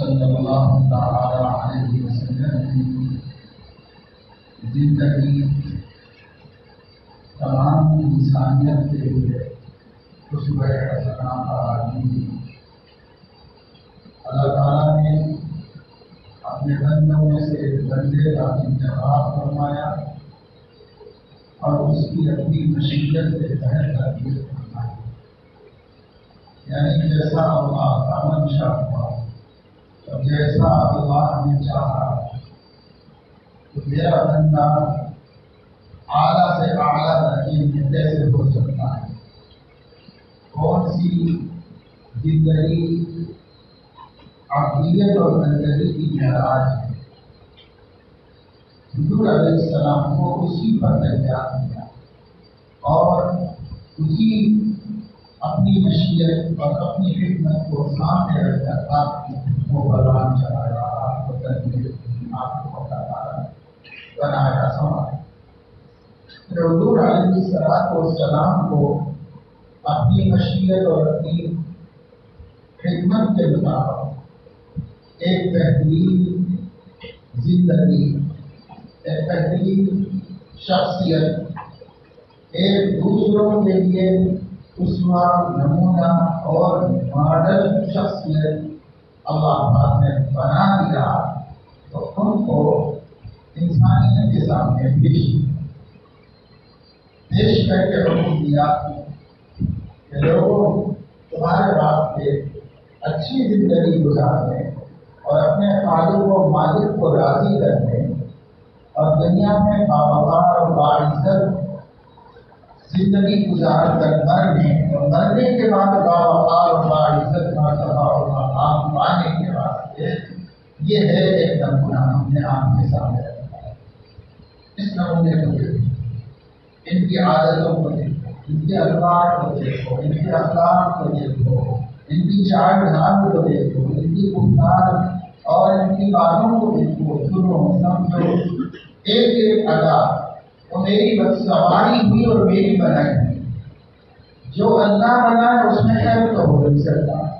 सल्लल्लाहु ताला अलैहि वसल्लम की ज़िंदगी तमाम इंसानियत के लिए खुशब असना का आदमी अल्लाह ताला ने अपने बंदों में से एक बंदे का इंतज़ार फरमाया और उसकी अपनी मशीयत के तहत तरबियत फरमाई यानी जैसा अल्लाह का मंशा हुआ। जैसा अल्लाह ने चाहा तो मेरा बंदा आला से आला दर्जे में कैसे हो सकता है। कौन सी ज़िंदगी, अकीदत और ज़िंदगी की महराज है? हजूर सलाम को उसी पर तैयार किया और उसी अपनी मशीयत और अपनी खिदमत को सामने रखकर आपको बलवान चलाया आपको की आपको बताया बनाया समाया हजूर सलाम को अपनी मशीयत और अपनी खिदमत के मुताबिक एक बेहतरीन ज़िंदगी एक बेहतरीन शख्सियत, एक दूसरों के लिए उसवा नमूना और मॉडल शख्सियत। अल्लाह पाक ने बना दिया तो उनको इंसानियत के सामने पेश पेश करके हुक्म दिया कि लोगों तुम्हारे वास्ते अच्छी ज़िंदगी गुजारने और अपने खालिक व मालिक को राज़ी करने और दुनिया में बाबकार और बाइज्जत ज़िंदगी गुजार कर मरने और मरने के बाद बाबकार और बाइज्जत मरतबा और मकाम पाने के वास्ते ये है एक नमूना हमने आपके सामने रखा है इस नमूने को देखो। इनकी आदतों को देखो, इनके अखबार को देखो, इनके अखबार को देखो, इनकी चार ढाल को देखो, इनकी गुफ्तार और इनकी बातों को देखो, सुनो, समझो। एक एक अदा वो मेरी सवारी हुई और मेरी बनाई हुई। जो अल्लाह बनाए उसमें खैर तो हो नहीं सकता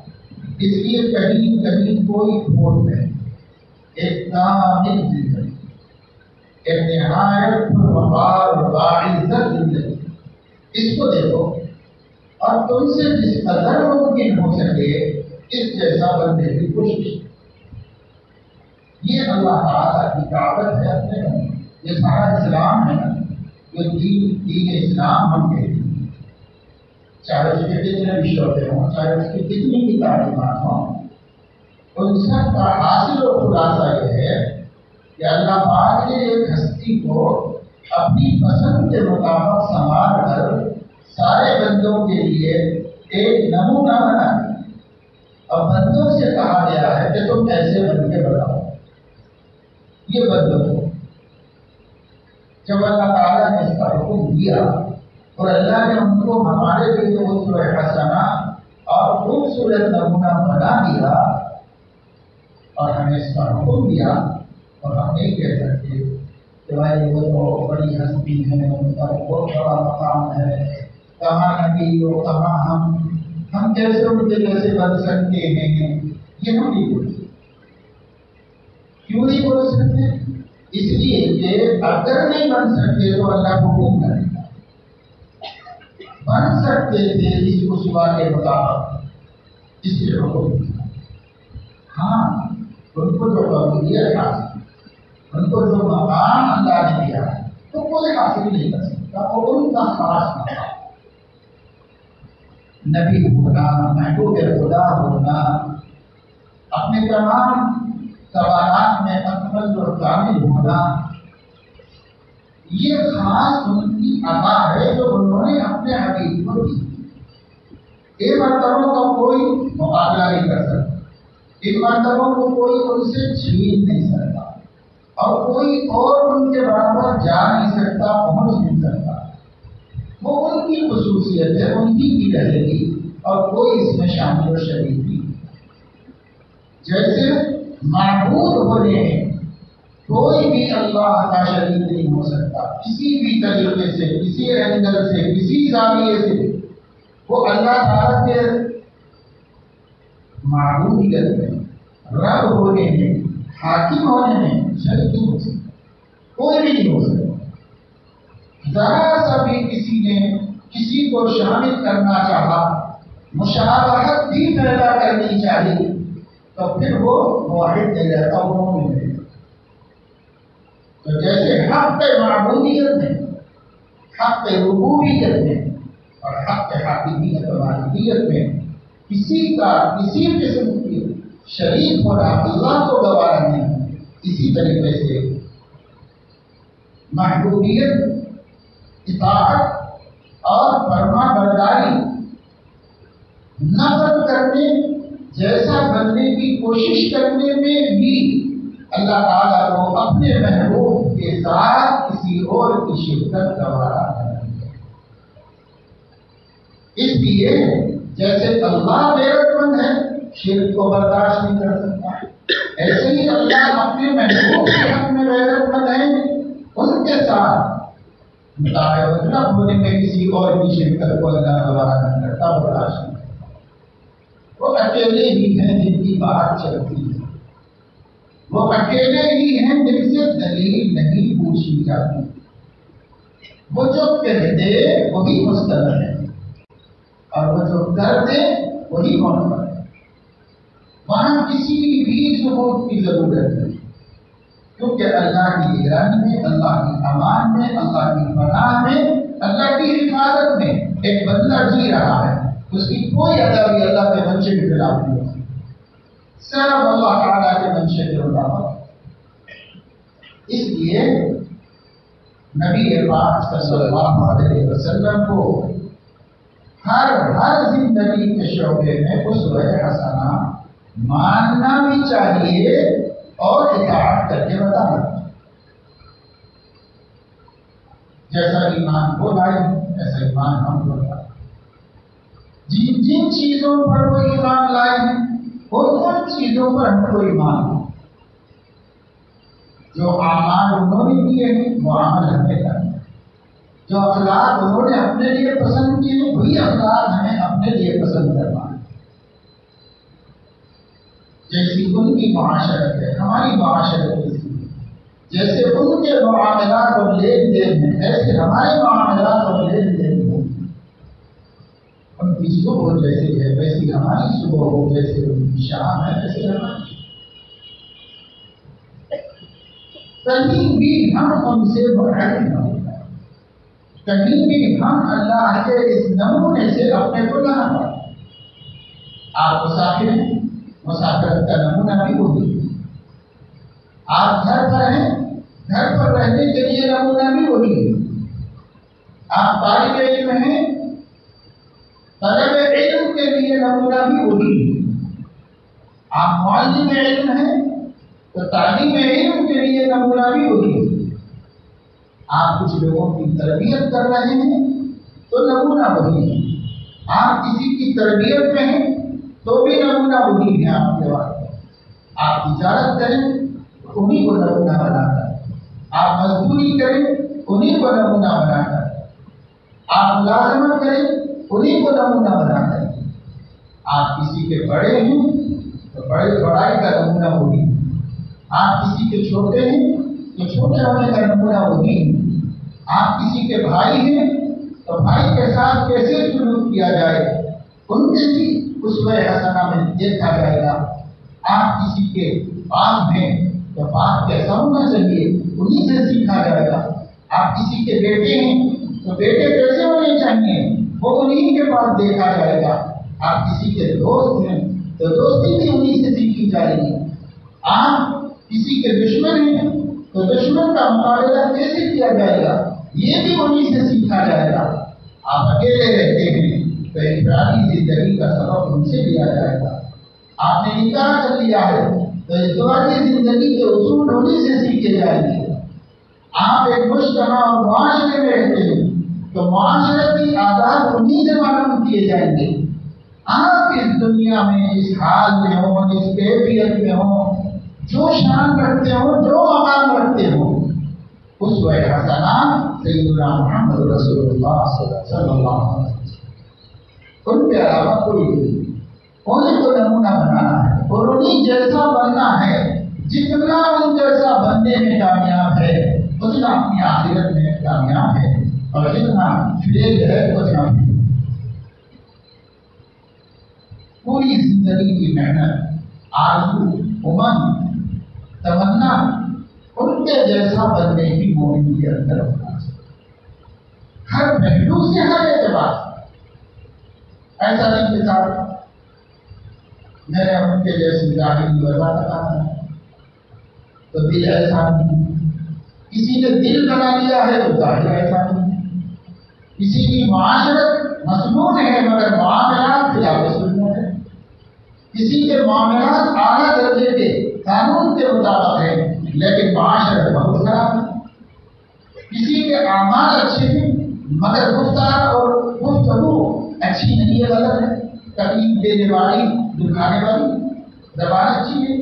इसलिए कहीं कहीं कोई खोट नहीं। एक कामिल ज़िंदगी एक नहायत ज़िंदगी इसको देखो, और तुमसे जिस कदर मुमकिन हो सके, इस जैसा बनने की कोशिश। ये अल्लाह ताला की दावत है अपने ये सारा इस्लाम है। ना जो दीन दीन इस्लाम हम कहते हैं चाहे उसके कितने विषय हों चाहे उसकी कितनी भी तालीमत हों उन सब का हासिल और खुलासा यह है कि अल्लाह पाक ने एक हस्ती को अपनी पसंद के मुताबिक संभाल कर सारे बंदों के लिए एक नमूना बना और बंदों से कहा गया है कि तुम ऐसे बन के बताओ ये बंदों को जब अल्लाह ताला ने इसका हुक्म दिया और अल्लाह ने उनको हमारे लिए उस हसना और खूबसूरत नमूना बना दिया और हमें इसका हुक्म दिया और हम नहीं कह सकते कि भाई वो तो बड़ी हस्ती है, उनका बहुत बड़ा मकाम है। कहाँ नबी हो, कहाँ हम? हम कैसे उनके जैसे बन सकते हैं? ये हम नहीं बोल सकते। क्यों नहीं बोल सकते? इसलिए कि अगर नहीं बन सकते तो अल्लाह को हुक्म करेगा बन सकते थे, इस उस्वा के मुताबिक इसलिए हाँ उनको जो कबूलियत हासिल उनको जो मकाम अल्लाह ने दिया तो कोई हासिल नहीं कर सकता, और उनका खास मकाम नबी होना, महबूब खुदा होना, अपने तमाम सवाल में अकबल और कामिल होना ये खास उनकी अदा है जो उन्होंने अपने हबीब को। दी इन मरतबों का कोई मुकाबला नहीं कर सकता। इन मरतबों को कोई उनसे छीन नहीं सकता। और कोई और उनके बराबर जा नहीं सकता, पहुँच नहीं सकता। वो उनकी खसूसियत है, उनकी भी रहेगी और कोई इसमें शामिल शरीक नहीं। जैसे महबूद होने कोई भी अल्लाह का शरीक नहीं हो सकता। किसी भी तरीके से, किसी एंगल से, किसी जाविये से। वो अल्लाह ताला के महबूदियत में रब होने में, हाकिम होने में शरीक हो सकता। कोई भी नहीं हो सकता। जरा सा भी किसी ने किसी को शामिल करना चाहा मुशावहत भी पैदा करनी चाहिए तो फिर वो वाहिद नहीं रहता तो जैसे हक पे मामूलियत में हक पे रूबूबियत में और हक पे हाकिमियत वाहिदियत में किसी का, किसी किस्म की शरीक होना अल्लाह को गवारा नहीं इसी तरीके से महबूबियत इताहत और फरमा बरदारी नफरत करने जैसा बनने की कोशिश करने में भी अल्लाह ताला को अपने महबूब के साथ किसी और की शिरकत गवारा इसलिए जैसे अल्लाह बेरतमंद है, शिरक को बर्दाश्त नहीं कर सकता। ऐसे ही अल्लाह अपने महबूब के हक में बेरतमंद है, उनके साथ होने में किसी और की शिरकत को अल्लाह गवारा नहीं करता बर्दाश्त नहीं करता। वो अकेले ही हैं जिनकी बात चलती है। वो अकेले ही हैं जिनसे दलील नहीं पूछी जाती। वो जो कह दे वही मुस्तर है। और वो जो कर दे वही मोहब्बत है। वहाँ किसी भी सबूत की ज़रूरत नहीं। क्योंकि अल्लाह की निगरानी में, अल्लाह की अमान में, अल्लाह की पनाह में, अल्लाह की हिफाजत में एक बंदा जी रहा है। उसकी कोई अदा भी अल्लाह के बच्चे के खिलाफ नहीं सब अल्लाह ताला के मंशे के मुताबिक इसलिए नबी पाक सल्लल्लाहु अलैहि वसल्लम को हर हर ज़िंदगी के शोबे में उस हसना मानना भी चाहिए और इताअत करके बताना। जैसा ईमान वो लाए, ऐसा ईमान हम लोग लाए। जिन जिन चीज़ों पर वो ईमान लाए हैं उन उन चीज़ों पर हमको ईमान हो जो आमान उन्होंने किए हैं, वो अमल हमें करना जो अखलाक उन्होंने अपने लिए पसंद किए वही अखलाक हमें अपने लिए पसंद करना है। जैसी उनकी माशरत है, हमारी माशरत कैसी जैसे उनके मामला और लेन देन है, ऐसे हमारे मामला और लेन देन उनकी सुबह जैसी है, वैसी हमारी सुबह हो जैसे उनकी शाम है, वैसे हमारी कहीं भी हम उनसे बढ़ाई न होता कहीं भी हम अल्लाह के इस नमूने से अपने को ना पाए आप मुसाफिर हैं, मुसाफिर का नमूना भी होगी आप घर पर हैं, घर पर रहने के लिए नमूना भी वही है आप तालिब इल्म हैं तलब इल्म के लिए नमूना भी वही। है आप मालिम इल्म है तो तालीम इल्म के लिए नमूना भी वही। है आप कुछ लोगों की तरबियत कर रहे हैं तो नमूना वही है। आप किसी की तरबियत में हैं तो भी नमूना वही है आपके वास्ते आप तिजारत करें, उन्हीं को नमूना बनाता है आप मजदूरी करें, उन्हीं को नमूना बनाता है आप मुलाजमत करें उन्हीं को नमूना बनाते हैं। आप किसी के बड़े हैं तो बड़े बड़ाई का नमूना होगी। आप किसी के छोटे हैं तो छोटे होने का नमूना होगी। आप किसी के भाई हैं तो भाई के साथ कैसे सलूक किया जाए? उनके भी उस हसना में देखा जाएगा। आप किसी के बाप हैं तो बाप कैसा होना चाहिए, उन्हीं से सीखा जाएगा। आप किसी के बेटे हैं तो बेटे कैसे होने चाहिए? वो उन्हीं के पास देखा जाएगा। आप किसी के दोस्त हैं तो दोस्ती भी उन्हीं से सीखी जाएगी। आप किसी के दुश्मन हैं तो दुश्मन का मुकाबला कैसे किया जाएगा, ये भी उन्हीं से सीखा जाएगा। आप अकेले रहते हैं तो इफरादी ज़िंदगी का सबक उनसे लिया जाएगा। आपने निकाह कर लिया है तो इजवाजी ज़िंदगी के उसूल उन्हीं से सीखे जाएँगे। आप एक मुश्तमा और माशरे में रहते हैं तो माशरती आदाब उन्हीं से मालूम किए जाएँगे। आप इस दुनिया में, इस हाल में हो, इस कैफियत में हो, जो शान रखते हो, जो मकाम रखते हो, उस वह हसना सैदुल्ला मोहम्मद रसूलुल्लाह सल्लल्लाहु अलैहि वसल्लम। उनके अलावा कोई नहीं। उन्हें तो नमूना बनाना है और उन्हीं जैसा बनना है, जितना उन जैसा बनने में कामयाब है, उतना अपनी आखिरत में कामयाब है। और जितना फेल है उतना पूरी ज़िंदगी की मेहनत आरज़ू उमंग, तमन्ना, उनके जैसा बनने की मोमिन के अंदर होना चाहिए। हर पहलू से हर एतबार। ऐसा नहीं कि मैंने उनके जैसी ज़ाहिर वजह बताना तो दिल ऐसा नहीं। किसी ने दिल बना लिया है तो ज़ाहिर ऐसा नहीं। किसी की माशरत मसनून है, मगर मामला खिलाफ सुनना है। किसी के मामला आला दर्जे के कानून के मुताबिक है, लेकिन माशरत बहुत खराब है। किसी के आमाल अच्छे हैं, मगर गुफ्तार और गुफ्तगू अच्छी नहीं है, गलत है। तकलीफ़ देने वाली, दुखाने वाली जबान अच्छी है।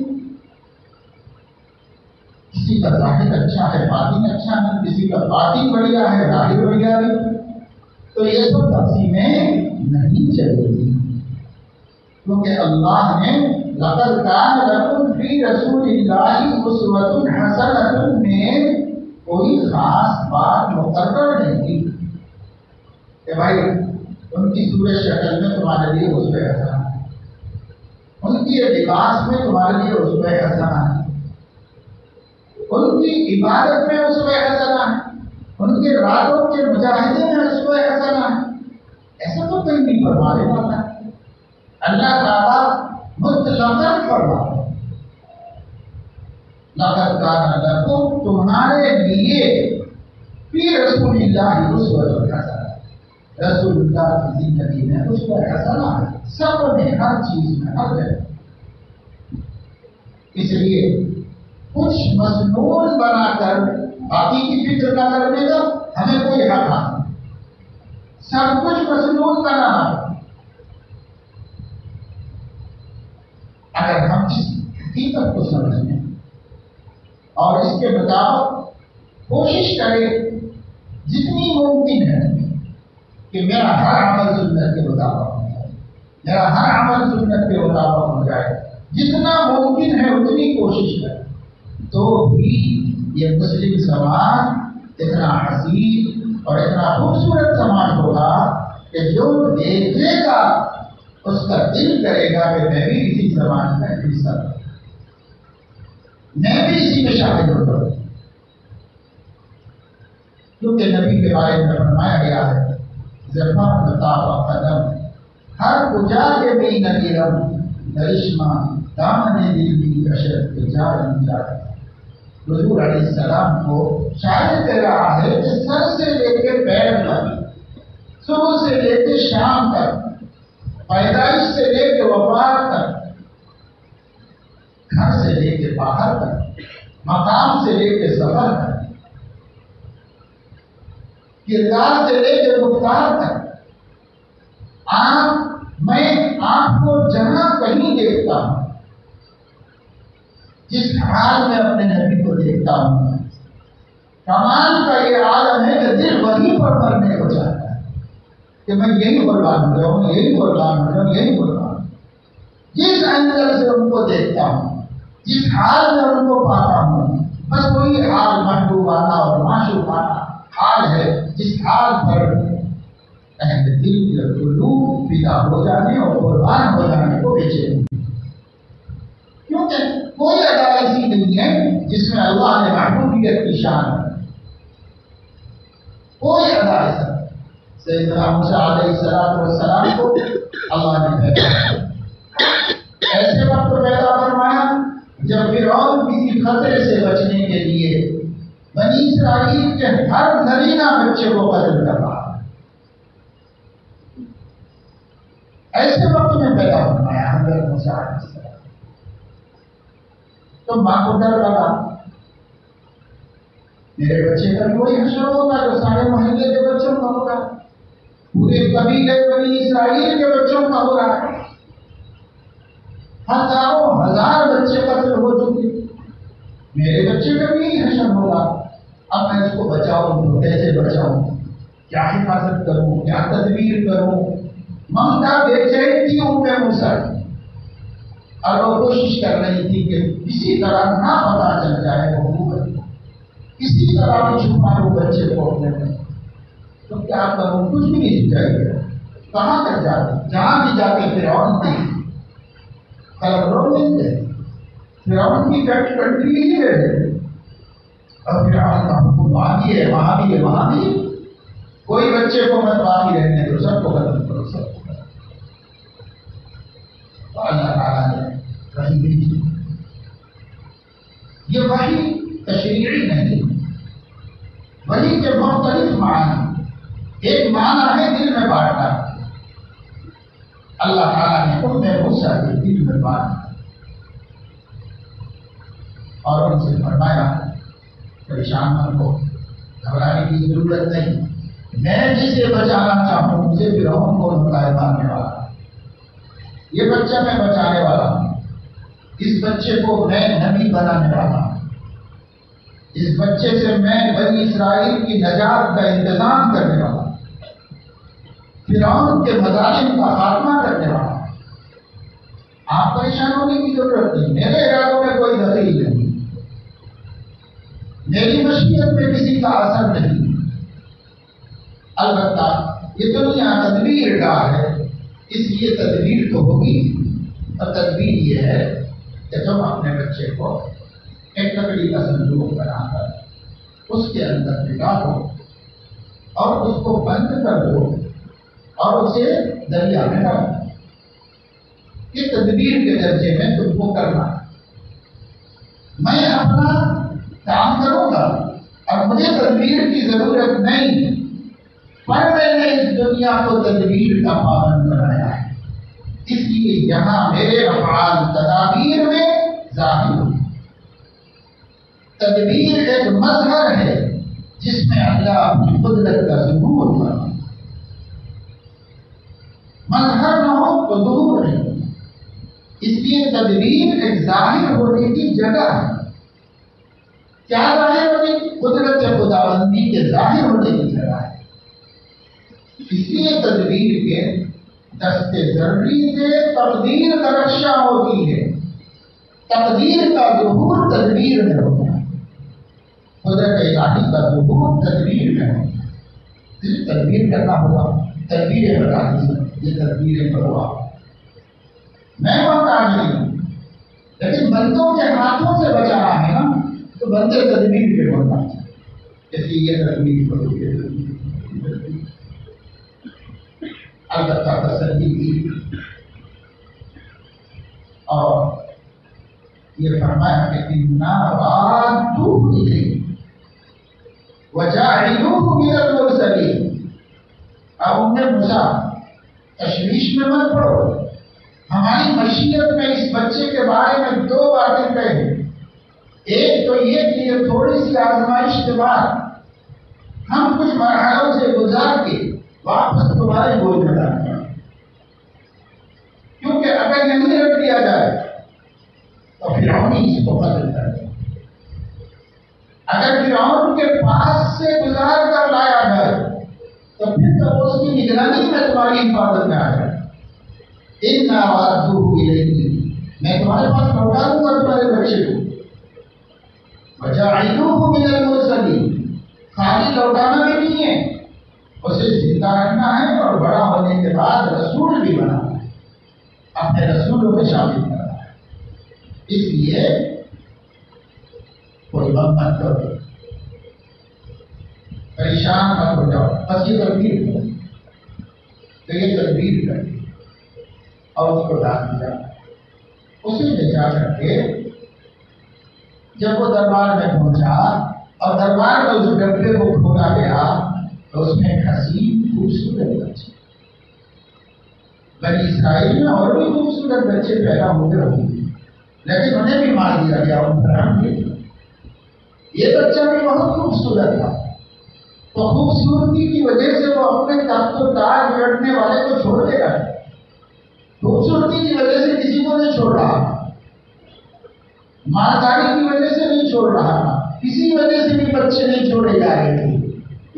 किसी का ज़ाहिर अच्छा है बातिन अच्छा है किसी का बातिन बढ़िया है, ज़ाहिर बढ़िया है तो ये सब तकसीमें नहीं चलेगी। क्योंकि अल्लाह ने, लकद कान लकुम फ़ी रसूलिल्लाहि उसवतुन हसनतुन में कोई खास बात मुकर्रर नहीं। की कि भाई, उनकी सूरज शक्ल में तुम्हारे लिए उसमें हंसाना उनकी लिबास में तुम्हारे लिए उसमें हंसाना उनकी इबादत में उसमें हंसाना है। उनके रातों के मुजाहिदे में उसमें हंसाना है। ऐसा तो कहीं नहीं फरमाने वाला है अल्लाह ताला मुतलकन फरमा लकद कान लकुम तुम्हारे लिए फ़ी रसूलिल्लाह उसवतुन हसना रसूलुल्लाह की ज़िंदगी में उसमें हसना है। सब में हर चीज़ में हर जगह। इसलिए कुछ मसनून बनाकर बाकी की फ़िक्र न करने का हमें कोई हक नहीं सब कुछ मसनून करना है। अगर हम इस हकीकत को समझें और इसके मुताबिक कोशिश करें, जितनी मुमकिन है कि मेरा हर अमल सुन्नत के मुताबिक हो जाए। मेरा हर अमल सुन्नत के मुताबिक हो जाए। जितना मुमकिन है, उतनी कोशिश करें। तो भी ये मुस्लिम समाज इतना हसीन और इतना खूबसूरत समाज होगा कि जो देखेगा, उसका दिल करेगा कि मैं भी इसी समाज का हिस्सा मैं भी इसी में शामिल हो जाऊँ क्योंकि नबी के बारे में फरमाया गया है ज़फ़र बतावा कदम, हर पूजा के भी नदीरम करिश्मा दामन दिल की अशरत के जार सलाम को शायद कह रहा है कि सर से लेकर पैर तक सुबह से लेकर शाम तक, पैदाइश से लेकर वफात तक घर से लेकर बाहर तक मकाम से लेकर सफ़र तक किरदार से लेकर मुख्तार तक आप, मैं आपको जहाँ कहीं देखता हूँ। जिस हाल में अपने नबी को देखता हूँ कमाल का ये आलम है कि दिल वहीं पर मरने को चाहता है कि मैं यही कुर्बान हो जाऊँ, यही कुर्बान हो जाऊँ, यही कुर्बान जिस एंगल से उनको देखता हूँ, जिस हाल में उनको पाता हूँ, बस वही हाल महबूबाना और माशूबाना हाल है जिस हाल पर अहद दिल पिता हो जाने और कुर्बान हो जाने को बेचे क्योंकि कोई अदा ऐसी नहीं है जिसमें अल्लाह ने महबूबियत की शान कोई अदा ऐसा। सैदना मूसा अलैहिस्सलाम को अल्लाह ने भेजा। फिर किसी खतरे से बचने के लिए बनी इसराइल के हर नरीना बच्चे को कत्ल कर रहा ऐसे वक्त में पैदा है हज़रत मूसा तो माँ को डर लगा मेरे बच्चे का वही हशर होगा जो सारे महीने के बच्चों का होगा पूरे कबीले बनी इसराइल के बच्चों का हो रहा है हज़ारों हज़ार बच्चे कत्ल हो चुके। मेरे बच्चे का भी हशर होगा। अब मैं इसको बचाऊं तो कैसे बचाऊं? क्या हिफाजत करूँ? क्या तदबीर करूँ? ममता बेचैन थी हूँ उनके मुसर और वो कोशिश कर रही थी कि किसी तरह ना पता चल जाए वो किसी तरह भी छुपा लो बच्चे को अपने में। तो क्या करूँ कुछ भी नहीं चाहिए कहाँ तक जाते? जहाँ भी जाके फिर और नहीं कलम नहीं गए फिर की कंट्री ही। रहे और फिर हमको वहाँ भी है, वहाँ भी है, वहाँ भी। कोई बच्चे को मत बाकी रहने दो, सबको खत्म करो, सबको तो अल्लाह ने कहीं ये वही तशरीरी नहीं, वही के मुख्तलिफ़ माना। एक माना है, दिल में बांटना अल्लाह ताला ने उनमें गुस्सा के दिल में बांटा। और उनसे फरमाया परेशान मन को घबराने की ज़रूरत नहीं। मैं जिसे बचाना चाहूँ मुझे फिर को नुकाय मारने वाला। ये बच्चा मैं बचाने वाला इस बच्चे को मैं नबी बनाने वाला इस बच्चे से मैं बनी इसराइल की नजात का इंतज़ाम करने वाला फिर के मजालिम का खात्मा करने वाला आप परेशान होने की ज़रूरत नहीं। मेरे इरादों में कोई दलील नहीं। मेरी मशीयत में किसी का असर नहीं। अलबत्ता, ये दुनिया तदबीर का है। इसलिए तदबीर तो होगी। और तदबीर यह है कि तुम अपने बच्चे को एक लकड़ी का संदूक बनाकर उसके अंदर दो और उसको बंद कर दो और उसे दरिया में डाल इस तदबीर के दर्जे में तुमको करना मैं अपना काम करूँगा और मुझे तदबीर की ज़रूरत नहीं। पर मैंने इस दुनिया को तदबीर का पालन बनाया इसलिए यहाँ मेरे अफाल तदाबीर में ज़ाहिर हुई तदबीर एक मजहर है, जिसमें अल्लाह अपनी कुदरत का ज़रूर कर मजहर न हो तो ज़रूर नहीं इसलिए तदबीर एक ज़ाहिर होने की जगह है। क्या ज़ाहिर होने कुदरत खुदाबंदी के ज़ाहिर होने की जगह है। इसलिए तदबीर के दस्ते ज़रूरी से तकदीर का रक्षा होती है। तकदीर का जहूर तदबीर में होता है। कुदरत इलाही का जहूर तदबीर में होता है। इसे तदबीर करना होगा। तदबीरें बता दीजिए। ये तदबीरें करो आप। मैं मोहताज नहीं लेकिन बंदों के हाथों से बचाना है ना तो बंदे तदबीर पे होना चाहिए इसलिए ये तदबीर करो ये अलबत्ता और ये फरमाया कि रादू इले अब उन्हें मुसा तशवीश में मत पड़ो हमारी मशीयत में इस बच्चे के बारे में दो बातें कही। एक तो ये कि ये थोड़ी सी आजमाइश के बाद हम कुछ मरहलों से गुजार के वापस तुम्हारे बोझ में डालेंगे क्योंकि अगर नहीं रख दिया जाए। तो फिर हम ही इसको करें अगर फिर के पास से गुजार कर लाया जाए तो फिर तो उसकी निगरानी में तुम्हारी हिफाजत में आ जाए। इन आवाज़ रहेगी मैं तुम्हारे पास लौटा दूँगा, तुम्हारे बच्चे को। बचाइयों को मिले मुरसली खाली लौटाना भी नहीं है, उसे ज़िंदा रखना है और बड़ा होने के बाद रसूल भी बनाना है अपने रसूलों में शामिल करना है इसलिए कोई बम मत करो परेशान मत हो जाओ। बस ये तदबीर करो तो ये तदबीर कर और उसको डाल दिया। उसे जा करके जब वो दरबार में पहुँचा और दरबार में उस डब्बे को खोला गया तो उसमें हसीन खूबसूरत बच्चे बनी इसराइल में और भी खूबसूरत बच्चे पैदा होते होंगे लेकिन उन्हें भी मार दिया गया उन ग्रहण के ये बच्चा भी बहुत खूबसूरत था। तो खूबसूरती की वजह से वो अपने तख्त लड़ने वाले को छोड़ दे रहा है। खूबसूरती की वजह से किसी को नहीं छोड़ रहा। था मालदारी की वजह से नहीं छोड़ रहा। था किसी वजह से भी बच्चे नहीं छोड़े जा रहे थे।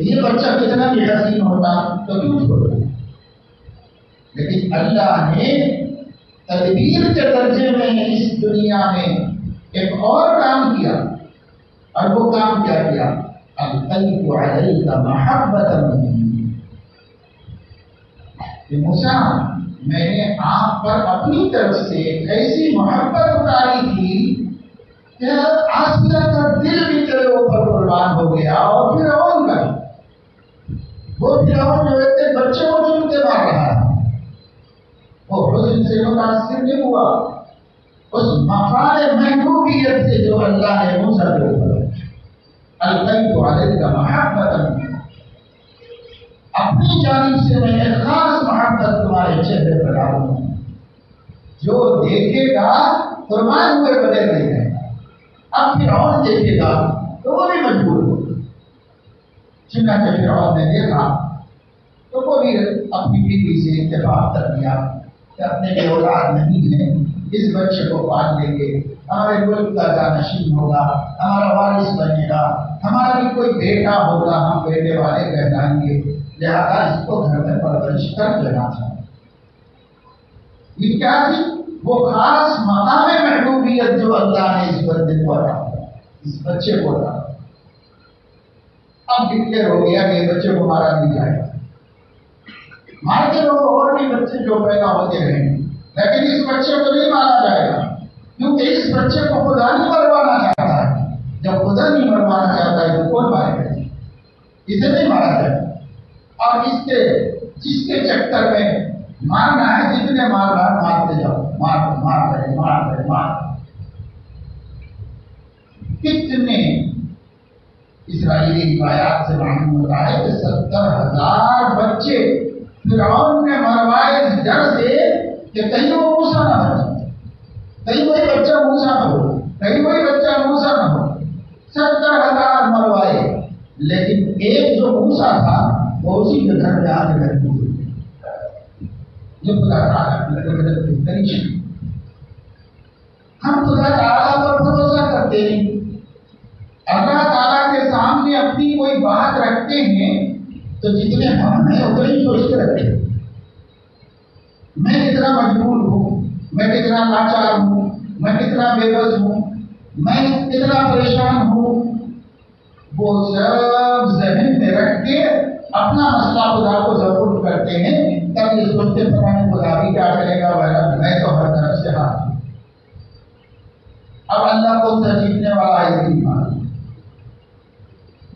ये बच्चा कितना भी हसीन होता तो क्यों छोड़? लेकिन अल्लाह ने तदबीर के दर्जे में इस दुनिया में एक और काम किया, और वो काम क्या किया? मूसा, मैंने आप पर अपनी तरफ़ से ऐसी मोहब्बत उतारी थी कि आसिया का दिल भी तेरे ऊपर कुर्बान हो गया और फिर का वो फिर जो है बच्चे को चुनते मार रहा है। हुजन से मुतासिर नहीं हुआ उस मकान महबूबियत से जो अल्लाह ने मूसा के ऊपर अलकैतु अलैका महब्बतन अपनी जानिब से मैं खास मोहब्बत तुम्हारे चेहरे पर डालूँगा जो देखेगा कुर्बान हुए बगैर नहीं रहेगा अब फिर और देखेगा तो वो भी मजबूर हो चुनाचे फिर और ने देखा तो वो भी अपनी बीवी से इतफाक कर दिया। कि अपने औलाद नहीं है। इस बच्चे को पाल लेंगे हमारे मुल्क का जानशीन होगा, हमारा वारिस बनेगा, हमारा भी कोई बेटा होगा, हम बेटे वाले कहलाएँगे। लिहाजा इसको घर में परवरिश कर लेना चाहिए। क्या थी? वो खास माता में महबूबियत जो अल्लाह ने इस बंदे को अदा इस बच्चे को अदा अब डिक्लेयर हो गया कि बच्चे को मारा नहीं जाएगा। मारते लोग और भी बच्चे जो पैदा होते हैं, लेकिन इस बच्चे को नहीं मारा जाएगा, क्योंकि इस बच्चे को खुदा नहीं मरवाना चाहता है। जब खुदा नहीं मरवाना चाहता है तो कौन मारेगा? इसे नहीं मारा जाएगा और इसके जिसके चक्कर में मारना है, जितने मार रहा मारते जाओ। मार मार रहे मार रहे, मार। कितने इसराइली रिवायात से मालूम होता है कि सत्तर हज़ार बच्चे फिरौन ने मरवाए इस डर से कि कहीं वो मूसा ना बने। कहीं कोई बच्चा मूसा ना हो, कहीं कोई बच्चा मूसा ना हो। सत्तर हज़ार मरवाए, लेकिन एक जो मूसा था, वो उसी के घर में रहती हुई जो खुदा हम खुदा ताला पर भरोसा करते हैं। अल्लाह ताला के सामने अपनी कोई बात रखते हैं तो जितने हम हैं, उतने ही सोच के रखे। मैं कितना मजबूर हूँ, मैं कितना लाचार हूँ, मैं कितना बेबस हूँ, मैं कितना परेशान हूँ, वो सब ज़मीन में रख के अपना मसला खुदा को ज़रूर करते हैं तब ये सोचते पुराने खुदा भी क्या करेगा वह मैं तो हर तरफ़ से हाथ अब अल्लाह को जीतने वाला है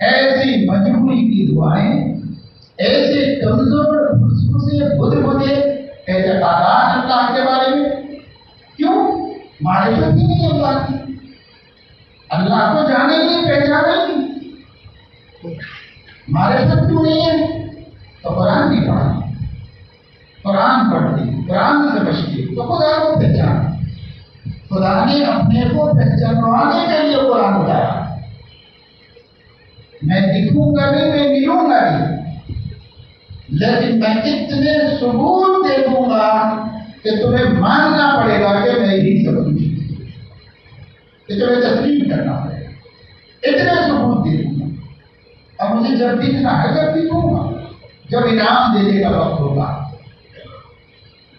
ऐसी मजबूरी की दुआएँ ऐसे कमज़ोर से बुद्ध बुद्धे ऐसे आधार अल्लाह के बारे में? क्यों? मारिफत ही नहीं अल्लाह की। अल्लाह को जाने की पहचाने की मारिफत क्यों नहीं है? तो कुरान नहीं पढ़ा कुरान पढ़ती कुरान से बचती तो खुदा को पहचान। खुदा ने अपने को पहचानवाने के लिए कुरान उतारा मैं दिखूँगा नहीं मैं मिलूँगा नहीं लेकिन मैं इतने सबूत दे दूँगा कि तुम्हें मानना पड़ेगा कि मैं ही सब कुछ कि तुम्हें तस्लीम करना पड़ेगा। इतने सबूत दे दूँगा। अब मुझे जब दिखना है, जब दिखूँगा जब इनाम देने का वक्त होगा,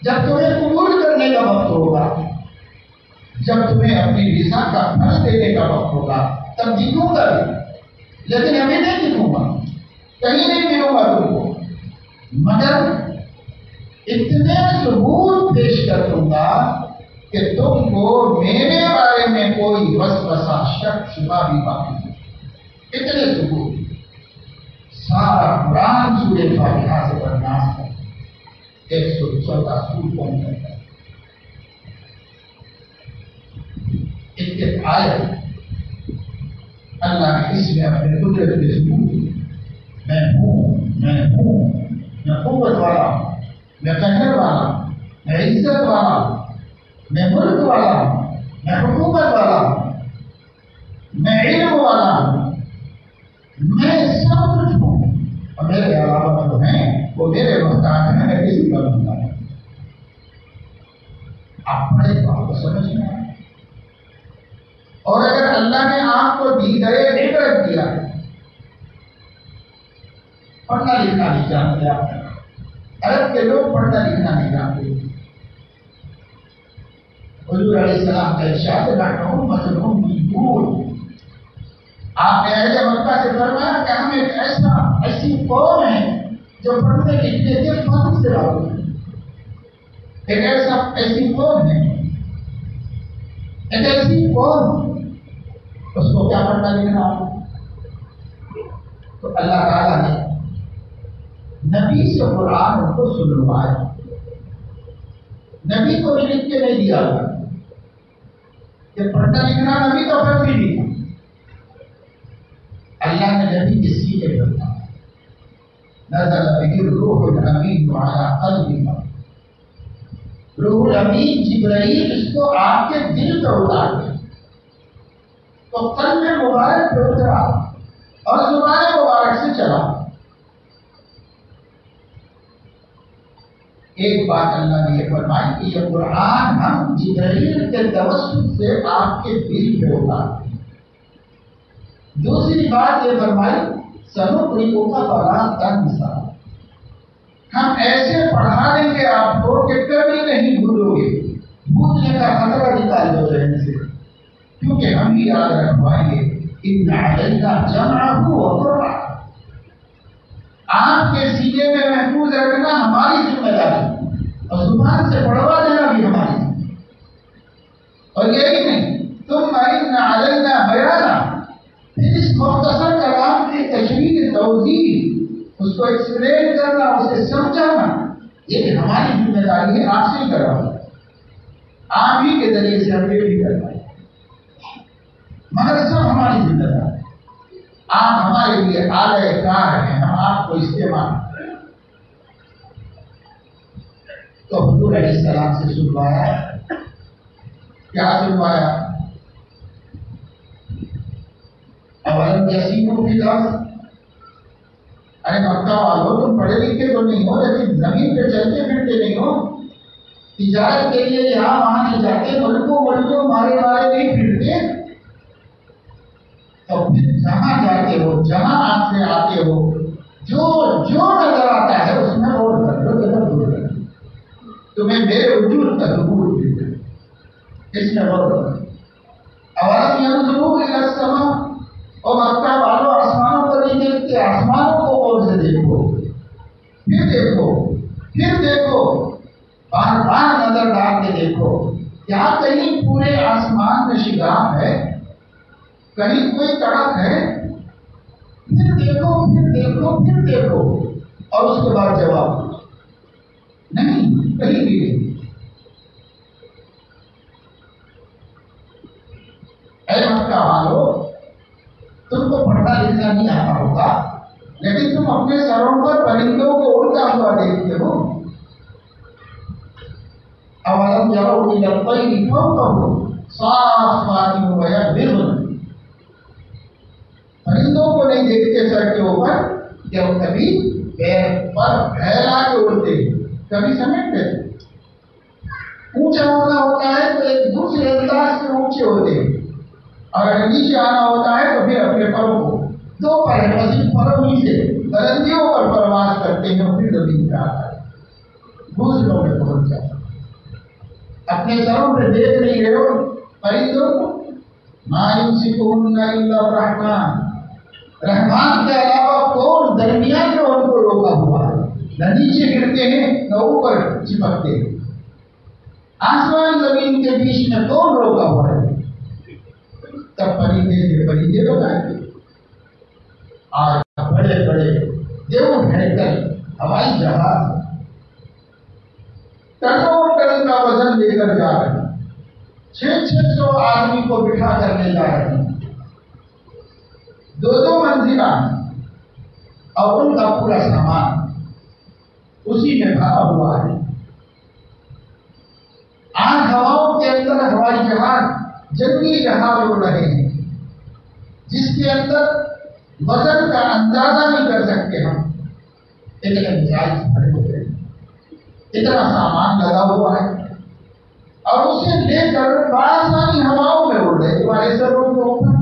जब तुम्हें कबूल करने का वक्त होगा, जब तुम्हें अपनी विसा का फल देने का वक्त होगा, तब भी। लेकिन अभी नहीं दिखूँगा कहीं नहीं मिलूँगा तुमको। मगर इतने सबूत पेश कर दूँगा कि तुमको मेरे बारे में कोई बस बसा शक शुभा भी बाकी इतने सबूत। सारा कुरान सूर्य फातिहा से बर्दाश्त कर एक सौ चौदह सूर कौन करता है? इसके आयत अल्लाह इसमें अपने कुदरत के सबूत। मैं हूँ मैं हूँ। मैं वाला मैं कहर वाला मैं इज़्ज़त वाला मैं मुल्क वाला मैं हुकूमत वाला मैं इल्म वाला मैं सब कुछ हूँ और मेरे अलावा जो है वो मेरे मोहताज हैं मैं। किसी का मोहताज आप पढ़े बात आपको समझ में और अगर अल्लाह ने आपको दी गए इबरत दिया पढ़ना लिखना नहीं जानते आप। अरब के लोग पढ़ना लिखना नहीं जानते हजूर सलाम का इर्शाद लखनऊ मजलूम दूर। आपने अहले मक्का से फरमाया कि हम एक ऐसा, ऐसी कौम है जो पढ़ने लिखने के फ़र्ज़ से लागू एक ऐसा, ऐसी कौम है। एक ऐसी कौम, उसको क्या पढ़ना लिखना तो अल्लाह ताला ने नबी से कुरान उनको सुनवाया नबी को लिख के नहीं दिया पढ़ना लिखना नबी का फ़र्ज़ ही नहीं अल्लाह ने नबी के सीने पर था नजल बिही रूहुल अमीन वाला कल्बी रूहुल अमीन जिब्राइल इसको आपके दिल पर उतार दे। तो कल में मुबारक पे उतरा और ज़ुबान मुबारक से चला। एक बात अल्लाह ने फरमाई कि यह कुरान हम जिब्राइल के से आपके दिल पे उतारते दूसरी बात ये फरमाई सनुक्रियों का बड़ा हम ऐसे पढ़ा देंगे आपको कि कभी नहीं भूलोगे। भूलने का खतरा निकाल दो रहने से। क्योंकि हम याद रखवाएँगे इन जमा हुआ आपके सीने में महफूज रखना हमारी ज़िम्मेदारी और ज़ुबान से पढ़वा देना भी हमारी और यही नहीं, तुम अलना बयाना फिर इस मुख्तसर कलाम की तशरीर तोजी उसको एक्सप्लेन करना, उसे समझाना, ये भी हमारी ज़िम्मेदारी है, आपसे ही करवाना आप ही के ज़रिए से हम ये भी करवाए। मगर सब हमारी ज़िम्मेदारी आप हमारे लिए आलय कार हैं, हम आपको इस्तेमाल तो हजूर सलाम से सुनवाया। क्या सुनवाया? अवलम यसीमों की दस। अरे मक्का वालों, तुम पढ़े लिखे तो नहीं हो, लेकिन ज़मीन पे चलते फिरते नहीं हो। तिजारत के लिए यहाँ वहाँ नहीं जाते मुल्कों मुल्कों मारे मारे नहीं फिरते। तो फिर जहाँ जाते हो, जहाँ आपसे आते हो, जो जो नज़र आता है उसमें और लो जगह दूर कर तुम्हें मेरे वजूद का दूर इसमें और इला समा, और मक्का वालों आसमानों को नहीं देखते, आसमानों को और से देखो? फिर देखो फिर देखो, बार बार नज़र डाल के देखो। क्या कहीं पूरे आसमान में शिकार है कहीं कोई तड़क है? फिर देखो फिर देखो फिर देखो। और उसके बाद जवाब, नहीं, कहीं भी नहीं। मक्का वालो तुमको पढ़ना लिखना नहीं आता होगा, लेकिन तुम अपने सरों पर परिंदों को उड़ता हुआ देखते हो। अवलम जाओ उड़ी लगता ही कि कहो साफ़ बात हो गया बिल्कुल परिंदों को नहीं देखते सर के ऊपर, जब कभी पैर पर फैला के उड़ते, कभी समेटते ऊँचा होना होता है तो एक दूसरे अंदाज से ऊँचे होते और अगर नीचे आना होता है तो फिर अपने परों को, दो पर परों पर प्रवास करते हैं, फिर ज़मीन पे आता है दूसरों में पहुँच जाता अपने सरों पे देख नहीं रहे हो परिंदों को? मायूसी सिकुन रहमान रहमान के अलावा कौन दरमियान में उनको रोका हुआ है? न नीचे गिरते हैं न ऊपर चिपकते हैं। आसमान ज़मीन के बीच में कौन रोका हुआ है? तब परिंदे के परिंदे बताएँगे आज बड़े बड़े देव भयंकर हवाई जहाज़ टनों टन का वज़न लेकर जा रहे हैं। छह छह सौ आदमी को बिठा कर ले जा रहे हैं। दो दो मंजिला और उनका पूरा सामान उसी में भरा हुआ है। आज हवाओं के अंदर हवाई जहाज़ जंगली जहाज़ उड़ रहे हैं, जिसके अंदर वज़न का अंदाज़ा नहीं कर सकते हम। इतने मिसाइल भरे हुए इतना सामान लगा हुआ है। और उसे लेकर बासानी हवाओं में उड़ रहे हमारे सरों के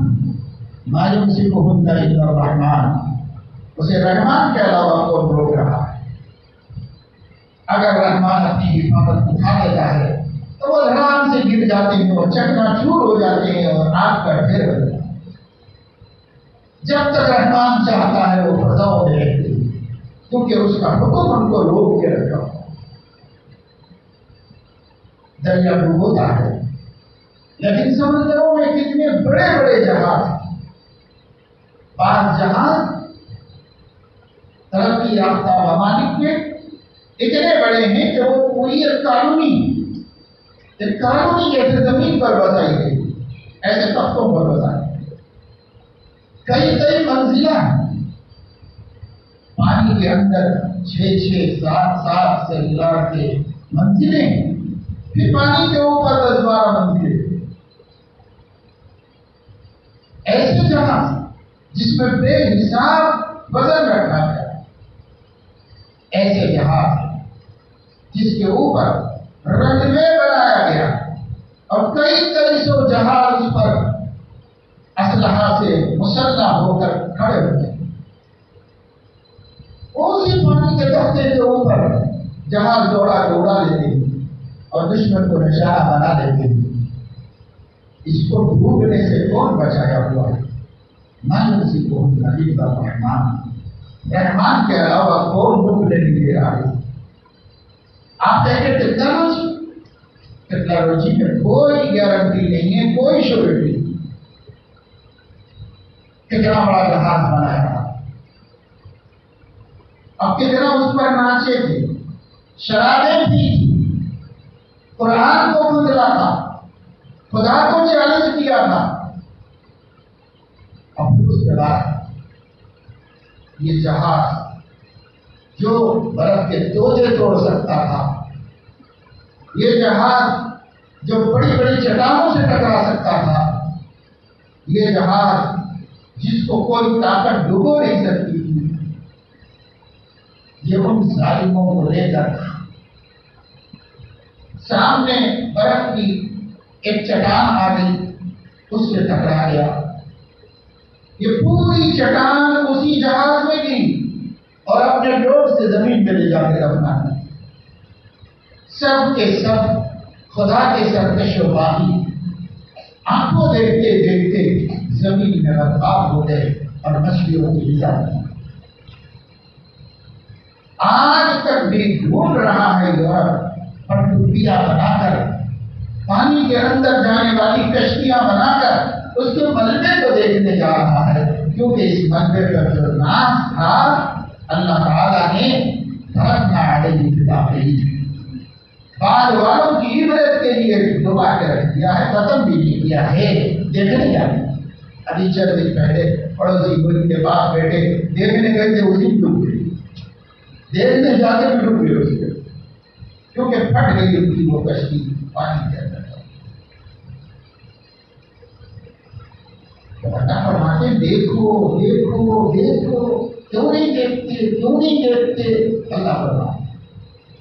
मालूम से को रहमान। उसे रहमान के अलावा कौन रोक रहा। है अगर रहमान अपनी हिफाजत उठा लेता है तो वो आराम से गिर जाते हैं और चकना चूर हो जाते हैं और आग का ढेर बन जाता जब तक रहमान चाहता है, वो फसाओ में रहते क्योंकि उसका हुक्म उनको रोक के रखा दरिया होता है, लेकिन समुद्रों में कितने बड़े बड़े जहाज़ बाद जहाज़ तरक्की याफ्ता ममालिक के इतने बड़े हैं कि वो पूरी कानूनी कानूनी जैसे ज़मीन पर बसाई गई। ऐसे तख्तों पर बसाई कई कई मंजिला पानी के अंदर छह छह, सात सात से लड़ के मंजिलें फिर पानी के ऊपर दस, बारह मंजिले। ऐसे जहाज़ जिसमें बेहिसाब वज़न रखा गया ऐसे जहाज़ जिसके ऊपर रनवे बनाया गया और कई कई सौ जहाज़ उस पर असलहा से मुसल्ला होकर खड़े हुए उसी पानी के तख्ते के ऊपर जहाज़ दौड़ा दौड़ा लेते और दुश्मन को निशाना बना देते इसको डूबने से कौन बचाया हुआ है? मन को नबी का रहमान के अलावा कौन डूबने नहीं दे रहा है आप कहेंगे टेक्नोलॉजी टेक्नोलॉजी में कोई गारंटी नहीं है कोई श्योरिटी कितना बड़ा जहाज़ बनाया था अब कितना उस पर नाचे थे? शराबें थी। कुरान को बदला था। खुदा को चैलेंज किया था। फिर ये जहाज़ जो बर्फ़ के तोजे तोड़ सकता था, ये जहाज़ जो बड़ी बड़ी चट्टानों से टकरा सकता था, ये जहाज़ जिसको कोई ताकत डुबो नहीं सकती थी, ये उन जालिमों को लेकर सामने बर्फ़ की एक चट्टान आ गई, उससे टकरा गया। ये पूरी चट्टान उसी जहाज़ में गिरी और अपने डोर से ज़मीन पे ले जाकर अपना सब के सब, खुदा के सरकशोबाही आपको देखते देखते ज़मीन में बर्बाद हो गए और मछलियों की लिया आज तक भी ढूंढ रहा है यूरोप पनडुब्बियाँ बनाकर, पानी के अंदर जाने वाली कश्तियाँ बनाकर उसके मलबे को देखने जा रहा है, क्योंकि इस मलबे का जो नाम था, अल्लाह ताला ने बाद वालों की इबरत के। लिए के रख दिया है, खत्म भी नहीं किया है, देखने जाने अभी चल दिन पहले पड़ोसी मुल्क के बाप बैठे देखने गए थे, उसी डूब गई देखने जाके भी डूब गए उसके क्योंकि फट गई उनकी वो कश्ती, पानी के अंदर फरमाते, देखो देखो देखो, क्यों नहीं देखते, क्यों नहीं देखते? अल्लाह फरमाते।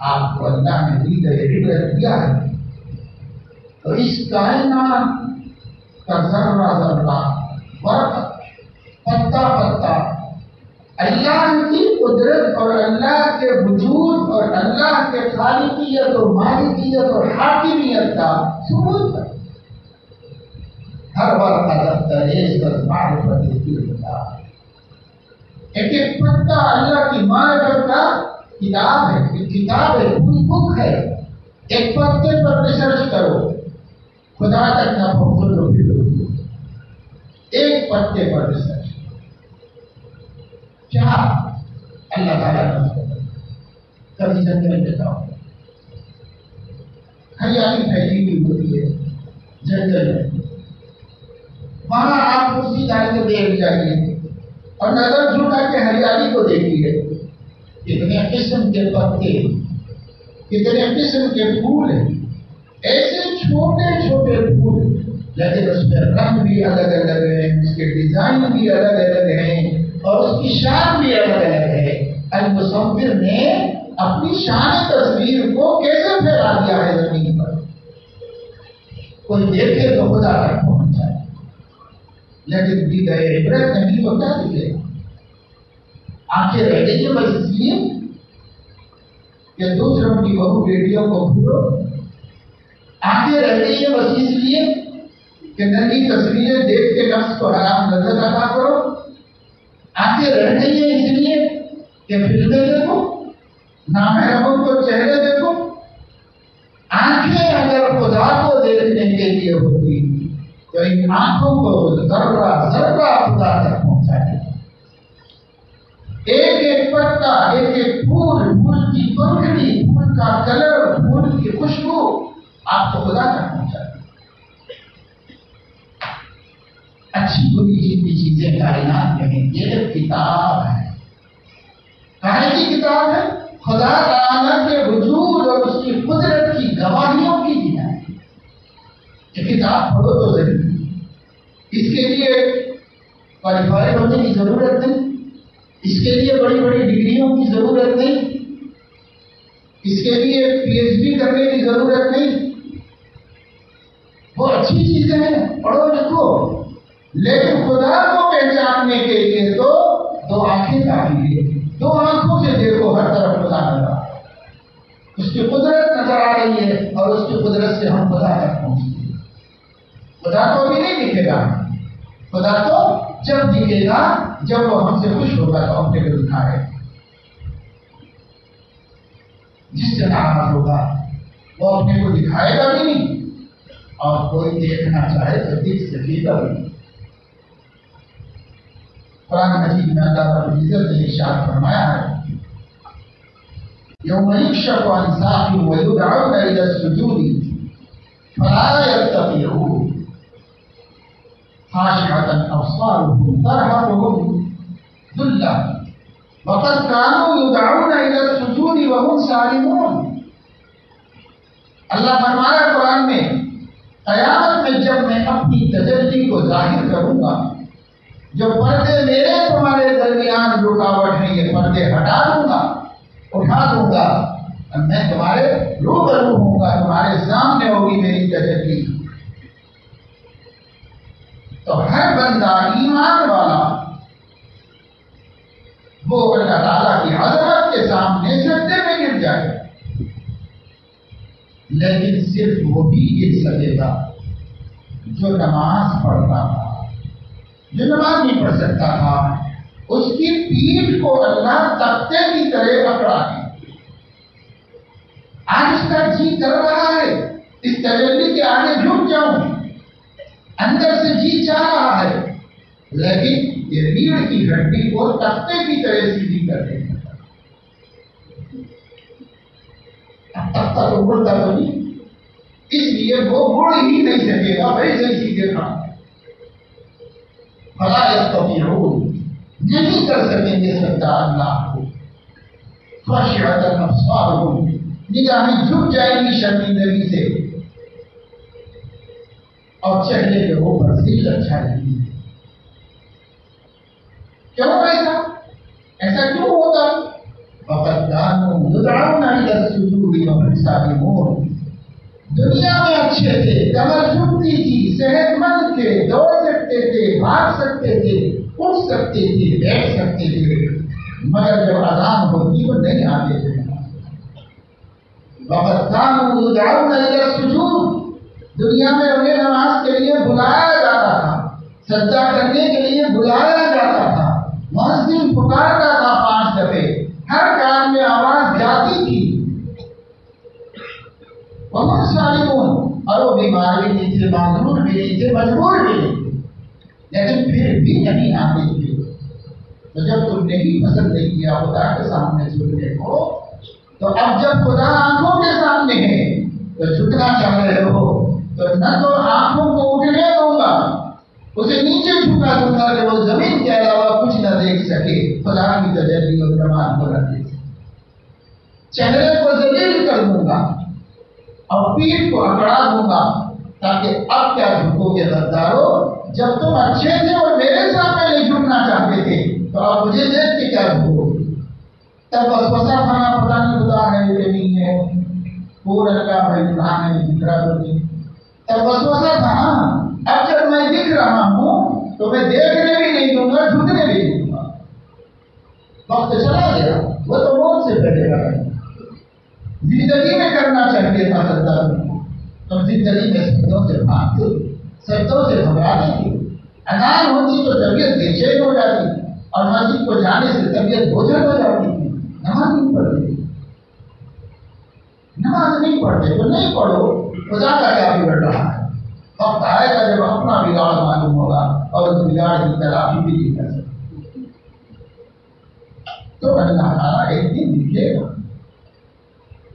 आपको अल्लाह ने गए हृदय दिया है। तो इस कायनात का जर्रा जर्रा वर्क पत्ता पत्ता। अल्लाह की कुदरत और अल्लाह के वजूद और अल्लाह के खालिकियत और मालिकियत और हाकिमियत का सबूत है। हर बार का एक एक पत्ता अल्लाह की मानव का किताब है, एक किताब है, पूरी बुक है। एक पत्ते पर रिसर्च करो। खुदा तक ना पहुंचो फिर एक पत्ते पर रिसर्च क्या अल्लाह ताला कभी जंगल में जाओ। हरियाली फैली हुई होती है, जंगल में। वहाँ आप उसी दाई को देख जाइए और नज़र झुका के हरियाली को देखिए कितने किस्म के पत्ते कितने किस्म के फूल ऐसे छोटे छोटे फूल, लेकिन उसमें रंग भी अलग अलग है, उसके डिज़ाइन भी अलग अलग है, और उसकी शान भी अलग अलग है अल ने अपनी शान तस्वीर को कैसे फैला दिया है ज़मीन पर? कोई देखे तो खुदा तक लेकिन दी गए इबरत नहीं तो क्या दिखेगा आँखें रह गई है बस इसलिए कि दूसरों की बहु बेटियों को भूलो। आँखें रह गई है बस इसलिए कि नंगी तस्वीरें देख के नफ्स को हराम नज़र अदा करो। आँखें रह गई है इसलिए कि फ़िल्में देखो, नामहरमों को चेहरे देखो। आँखें अगर खुदा को देखने के लिए होती तो इन आँखों को जर्रा जर्रा खुदा तक पहुँचाए एक एक पत्ता एक एक फूल फूल की पंखड़ी, फूल का कलर, फूल की खुशबू आपको खुदा तक पहुँचाए अच्छी बुरी जितनी चीज़ें कायनात में हैं ये किताब है। कहे की किताब है? खुदा के वजूद और उसकी कुदरत की गवाहियों की दुनिया है ये किताब पढ़ो तो ज़रूरी इसके लिए क्वालिफाइड होने की ज़रूरत नहीं। इसके लिए बड़ी बड़ी डिग्रियों की ज़रूरत नहीं। इसके लिए पीएचडी करने की ज़रूरत नहीं। वो अच्छी चीज़ें हैं, पढ़ो लिखो। लेकिन खुदा को पहचानने के लिए तो दो आँखें है। दो आँखों से देखो हर तरफ़ खुदा नज़र उसकी कुदरत नज़र आ रही है और उसकी कुदरत से हम खुदा तक पहुँचते हैं खुदा को अभी नहीं दिखेगा। खुदा तो जब दिखेगा, जब वो हमसे खुश होगा तो अपने को दिखाए जिससे नाराज़ होगा, वो अपने को दिखाएगा भी नहीं। और कोई देखना चाहे तो दिख सकेगा भी। नहीं कुरान मजीद में अल्लाह रब्बुल इज़्ज़त ने इरशाद फरमाया है। युक्षक़ु अन साक़िन व युदअउन इला सुजूद। फला अबसारुहुम तरहकुहुम दुल्ला वक़द कानू युदअउन इला सुजूद व हुम सालिमून अल्लाह फरमाया कुरान में कयामत में जब मैं अपनी तजल्ली को ज़ाहिर करूँगा जो पर्दे मेरे तुम्हारे दरमियान रुकावट है ये पर्दे हटा दूँगा उठा दूँगा मैं तुम्हारे रूबरू होऊँगा तुम्हारे सामने होगी मेरी तजल्ली तो हर बंदा ईमान वाला। वो अल्लाह ताला की अजमत के सामने सत्य में गिर जाए। लेकिन सिर्फ़ वो भी गिर सकेगा जो नमाज़ पढ़ता था। जो नमाज़ नहीं पढ़ सकता था, उसकी पीठ को अल्लाह तख्ते की तरह पकड़ा आज उसका जी कर रहा है, इस तजल्ली के आगे झुक जाऊँ। अंदर से जी चाह रहा है। लेकिन ये रीढ़ की हड्डी को तख्ते की तरह सीधी कर देगा तख्ता तो मुड़ता तो नहीं। इसलिए वो मुड़ ही नहीं सकेगा। वैसे ही सीधे खड़ा फला यस्ततीऊन नहीं कर सकेंगे सत्ता अल्लाह को निगाहें झुक जाएँगी शर्मिंदगी से। और चेहरे के ऊपर जिल्लत छाएगी क्यों ऐसा? ऐसा क्यों सालिमून दुनिया में अच्छे थे, कमर झुकती थी सेहतमंद थे, दौड़ सकते थे, भाग सकते थे, उठ सकते थे, बैठ सकते थे। मगर जब अजान होती वो नहीं आते थे। दुनिया में उन्हें नमाज़ के लिए बुलाया जाता था, सज्जा करने के लिए बुलाया जाता था। मस्जिद पुकारता था पाँच दफे। हर काम में आवाज़ जाती थी। बहुत सारी और वो बीमार भी नहीं थे माजूर भी नहीं थे, मजबूर भी लेकिन फिर भी नहीं आते थे। तो जब तुमने ही पसंद नहीं किया खुदा के सामने झुकने को तो अब जब खुदा आँखों के सामने है तो झुकना चाह रहे हो। तो न तो आँखों को उठने दूँगा, उसे नीचे झुका दूँगा कि वो ज़मीन के अलावा कुछ न देख सके। खुदा की तजल्ली और कमाल को न देख सके। चेहरे को जलील कर दूँगा और पीठ को अकड़ा दूँगा, ताकि अब क्या झुकोगे गद्दारो जब तुम अच्छे थे और मेरे सामने नहीं झुकना चाहते थे तो आप मुझे देख के क्या झुकोगे? तब वसवसा खाना, पता नहीं खुदा है कि नहीं है। पूरा का भाई खुदा है दिख तो नहीं। तब वसवसा था अब जब मैं दिख रहा हूँ तो मैं देखने भी नहीं दूँगा झुकने भी नहीं दूँगा। वक्त चला गया, वो तो मौत से पहले का ज़िंदगी में करना चाहिए था सरदार तुम ज़िंदगी में शब्दों से भागते शब्दों से घबराते थे अनाज होती तो तबीयत बेचैन हो जाती, और मस्जिद को जाने से तबीयत बोझल हो जाती। नमाज़ नहीं पढ़ती। नमाज़ नहीं पढ़ते तो नहीं पढ़ो। खुदा का क्या बिगड़ रहा है वक्त आएगा जब अपना बिगाड़ मालूम होगा और उस बिगाड़ की तलाशी भी नहीं कर सकते तो अल्लाह ताला एक दिन दिखेगा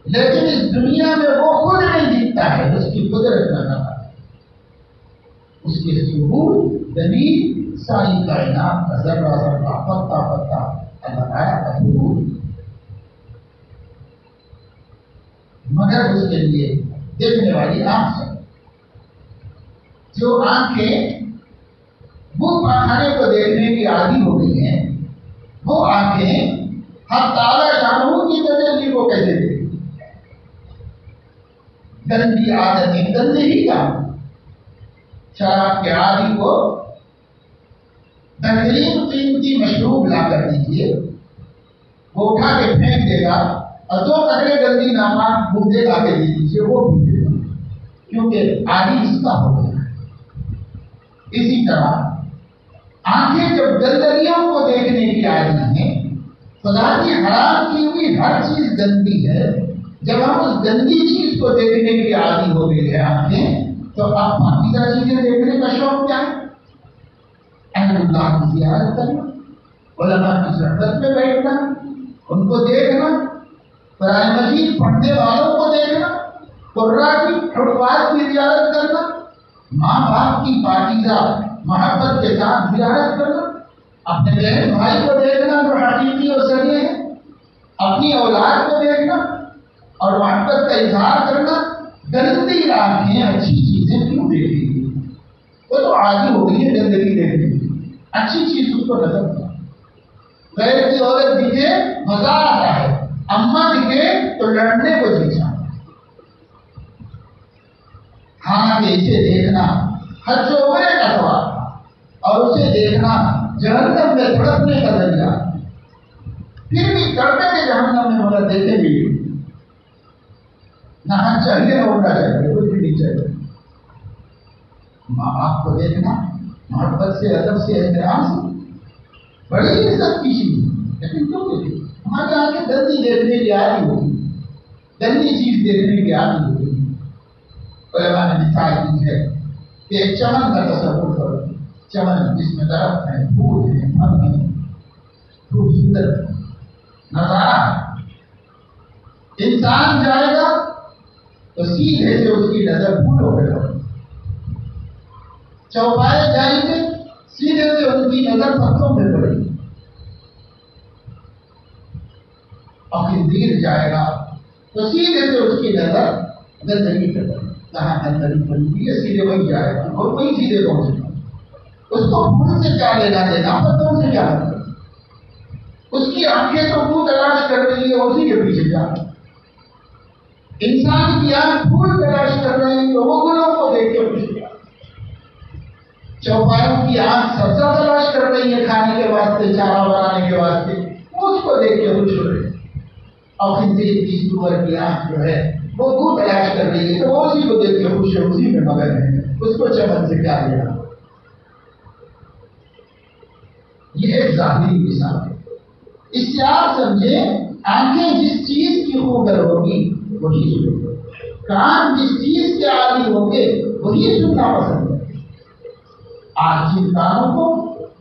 लेकिन इस दुनिया में वो खुद नहीं दिखता है। उसकी कुदरत का नाम उसके सबूत दलील सारी कायनात का जर्रा जर्रा पत्ता पत्ता अल्लाह ताला का सबूत मगर उसके लिए देखने वाली आँख है। जो आँखें भूख खाने को देखने की आदि हो गई हैं, वो आँखें हर ताला जानू की तजल्ली को कैसे देखती गंदी आदतें गंदे ही काम शराब के आदि को बेहतरीन कीमती मशरूब ला कर दीजिए, वो उठा के फेंक देगा दो कटरे गंदी नामाक मुद्दे ला के दीजिए वो भी क्योंकि आदि इसका हो गया। है इसी तरह, आँखें जब गंदगियों को देखने की आदि है, खुदा की हराम की हुई हर चीज़ गंदी है। जब हम उस गंदी चीज़ को देखने की आदि हो गई है आँखें तो आप बाकी सारी चीज़ें देखने का शौक क्या है? अहमदुल्लाह की जियारत करना की शरबत में बैठना, उनको देखना कुरान मजीद पढ़ने वालों को देखना कुर्रा की फुटपाथ की जियारत करना माँ बाप की पाकिजा मोहब्बत के साथ जियारत करना, अपने बहन भाई को देखना जो हकीकी और सगे है, अपनी औलाद को देखना और मोहब्बत का इजहार करना, गंदी आँखें अच्छी चीज़ें क्यों देखेगी वो तो आदि हो गई है गंदगी देखने की। अच्छी चीज़ उसको नज़र गैर की औरत दिखे, मज़ा आता है। अम्मा दिखे तो लड़ने को जी खाना के इसे देखना हज उमरे का सवाल और उसे देखना, जहन्नम में तड़पने का ज़रिया। फिर भी तड़पे के जहन्नम में मगर देखे भी नहा। चाहिए, ना उड़ना चाहिए, कुछ भी नहीं चाहिए। माँ बाप को देखना, मोहब्बत से, अदब से एहतराम से। बड़ी इज़्ज़त की चीज़, लेकिन क्यों देखे? हमारे आगे गंदी देखने की आदि होगी। गंदी चीज़ देखने की आदि होगी। उलमा ने मिसाल दी है। कि एक चमन का तस्वुर करो चमन जिसमें दरख्त है, फूल है, फल है खूब सुंदर नज़ारा इंसान जाएगा तो सीधे से उसकी नज़र फूलों पर होगी चौपाए जाएँगे, सीधे से उनकी नज़र पत्थरों में पड़ेगी। और खिंजीर जाएगा। तो सीधे से उसकी नज़र गंदगी पे पड़ेगी कहाँ, गंदगी हुई है सीधे वही जाएगा और वही सीधे पहुंचेगा उसको फूल से क्या लेना देना? पत्थरों से क्या लेना उसकी आँखें तो मुँह तलाश कर रही है उसी के पीछे जा इंसान की आँख फूल तलाश कर रही है तो वो गुणों को देख के खुश गया चौपायों की आँख सब्जा तलाश कर रही है खाने के वास्ते, चारा बनाने के वास्ते, उसको देख के खुश हो रहे और खिंजीर की सुअर की आँख जो है वो दूध तलाश कर रही है। तो वो उसी को देख के खुश है, उसी में मगन है। उसको चमन से क्या लेना ये एक जाहिरी मिसाल है। इससे आप समझे, आँखें जिस चीज़ की होकर होगी, वही सुनो कान जिस चीज़ के आदि होंगे, वही सुनना पसंद है। आज जिन कानों को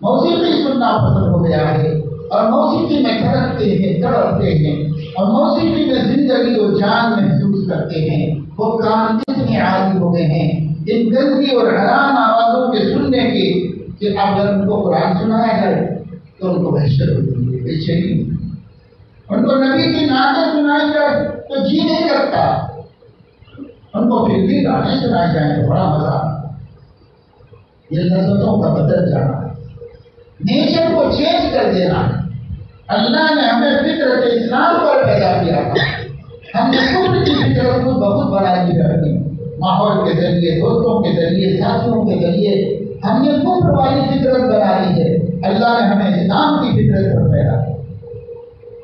मौसीकी सुनना पसंद हो गया है, और मौसीकी में खड़कते हैं तड़पते हैं और मौसीकी में ज़िंदगी और जान महसूस करते हैं। वो कान कितने आदि हो गए हैं। इन गंदी और हराम आवाजों के सुनने की कि जब उनको कुरान सुनाया जाए तो उनको होती है। बेचैनी उनको नबी की नाते सुनाई जाए तो जी नहीं करता उनको फिर भी गाने सुनाए जाए तो बड़ा मज़ा ये लजतों का बदल जाना। नेचर को चेंज कर देना। है अल्लाह ने हमें फ़िक्र के इस्लाम पर पैदा किया हमने कुफर की फ़िक्र को बहुत बनाई रखी माहौल के ज़रिए, दोस्तों के ज़रिए, साथियों के ज़रिए हमने कुफर वाली फितरत बना ली है। अल्लाह ने हमें इस्लाम की फितरत पर पैदा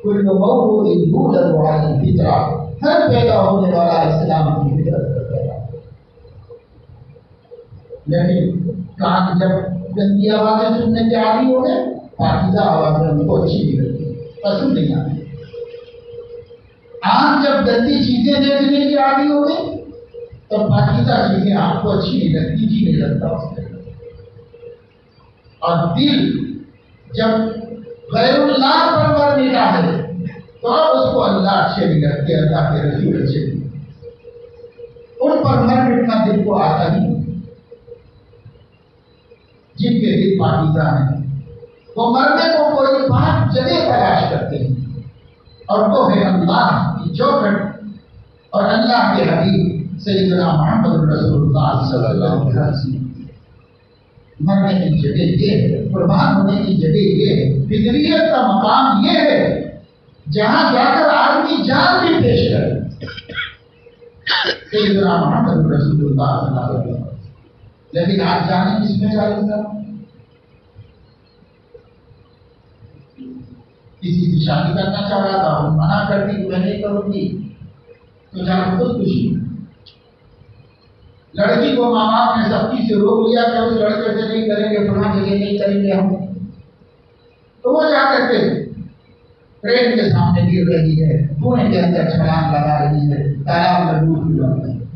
कुल फितरा। हर पैदा होने वाला इस्लाम की फितरत पर पैदा कान जब गंदी आवाज़ें सुनने के आदि हो गए पाकिजा आवाज़ें उनको अच्छी नहीं लगती पसंद नहीं आती आप जब गंदी चीज़ें देखने की आदि हो गई तो पाकिजा चीज़ें आपको अच्छी नहीं लगती जी नहीं लगता उसके और दिल जब गैरुल्लाह पर मिला है तो उसको अल्लाह अच्छे नहीं लगते अल्लाह के रसूल अच्छे नहीं उन पर मर मिटना दिल को आता ही जिनके दिल पाकिजा हैं वो मरने को कोई पाक जगह तलाश करते हैं। और वो है अल्लाह की चौखट। और अल्लाह के हबीब सैदना मोहम्मद रसूलुल्लाह सल्लल्लाहु अलैहि वसल्लम। मरने की जगह ये है, कुर्बान होने की जगह ये है फिक्रियत का मकाम ये है, जहाँ जाकर आदमी जान भी पेश करे। सैदना मोहम्मद रसूलुल्लाह सल्लल्लाहु अलैहि वसल्लम। लेकिन आप जाने किसमें जा रहे किसी की शादी करना चाह रहा था मना कर दी, मैं नहीं करूँगी। तो जरा खुद खुशी लड़की को माँ बाप ने सख्ती से रोक लिया कि उस लड़के से नहीं करेंगे, फला जगह नहीं करेंगे हम। तो वो जा करके ट्रेन के सामने गिर रही है। कुएँ के अंदर छलांग लगा रही है। तालाब में डूब भी रही है।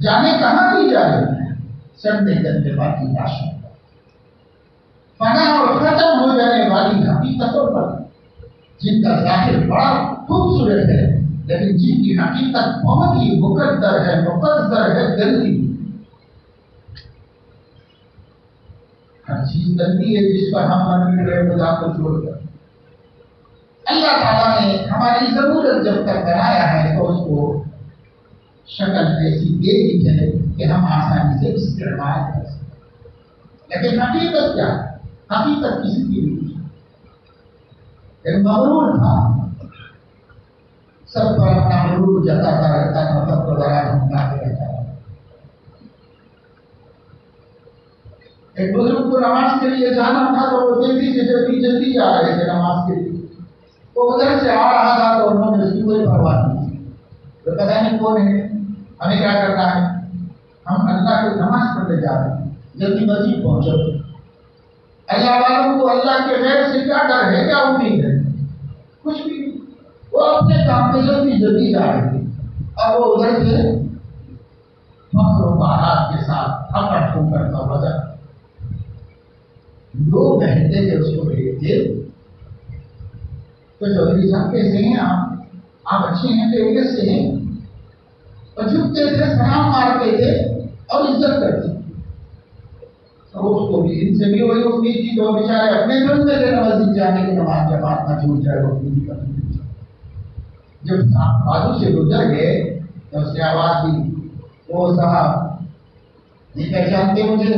जाने कहाँ भी जा रही है सड़ने गंदे बाकी राशि फना और खत्म हो जाने वाली हकीकतों पर। जिनका ज़ाहिर बड़ा खूबसूरत है, लेकिन जिनकी हकीकत बहुत ही मुकद्दर है मुकद्दर है गंदी हर चीज़ गंदी है जिस पर हम मन रहे खुदा को छोड़कर अल्लाह ताला ने हमारी ज़रूरत जब तक बनाया है तो उसको शक्ल ऐसी दे दी है कि हम आसानी से इस्तेमाल कर सकते लेकिन हकीकत क्या? हकीकत किसी की नहीं एक मगरूर था सब पर अपना मगरूर जताता रहता था सब पर बड़ा धमकाते रहता था एक बुज़ुर्ग को नमाज़ के लिए जाना था तो वो जल्दी से जल्दी जल्दी जा रहे थे नमाज़ के लिए वो उधर से आ रहा था तो उन्होंने उसकी कोई परवाह नहीं तो पता नहीं कौन है हमें क्या करना है हम अल्लाह की नमाज़ पढ़ने जा रहे हैं जल्दी मस्जिद पहुंचो अल्लाह वालों को अल्लाह के गैर से क्या डर है क्या उम्मीद है कुछ भी वो अपने काम में जल्दी जा रहे थे और वो उधर से फख्र बारात के साथ हकड़ ठोकर का वज़न दो घंटे से उसको भेजते तो चौधरी साहब कैसे हैं, आप आप अच्छे हैं फेवरेट से हैं। और झुकते थे सलाम मारते थे और इज़्ज़त करते तो उसको भी इनसे भी वही उम्मीद थी तो बेचारे अपने धर्म में थे मस्जिद जाने की नमाज़ जमात ना छूट जाए, वो पूरी करनी जब बाजू से गुजर गए तो उसने आवाज़ दी वो साहब, नहीं पहचानते मुझे?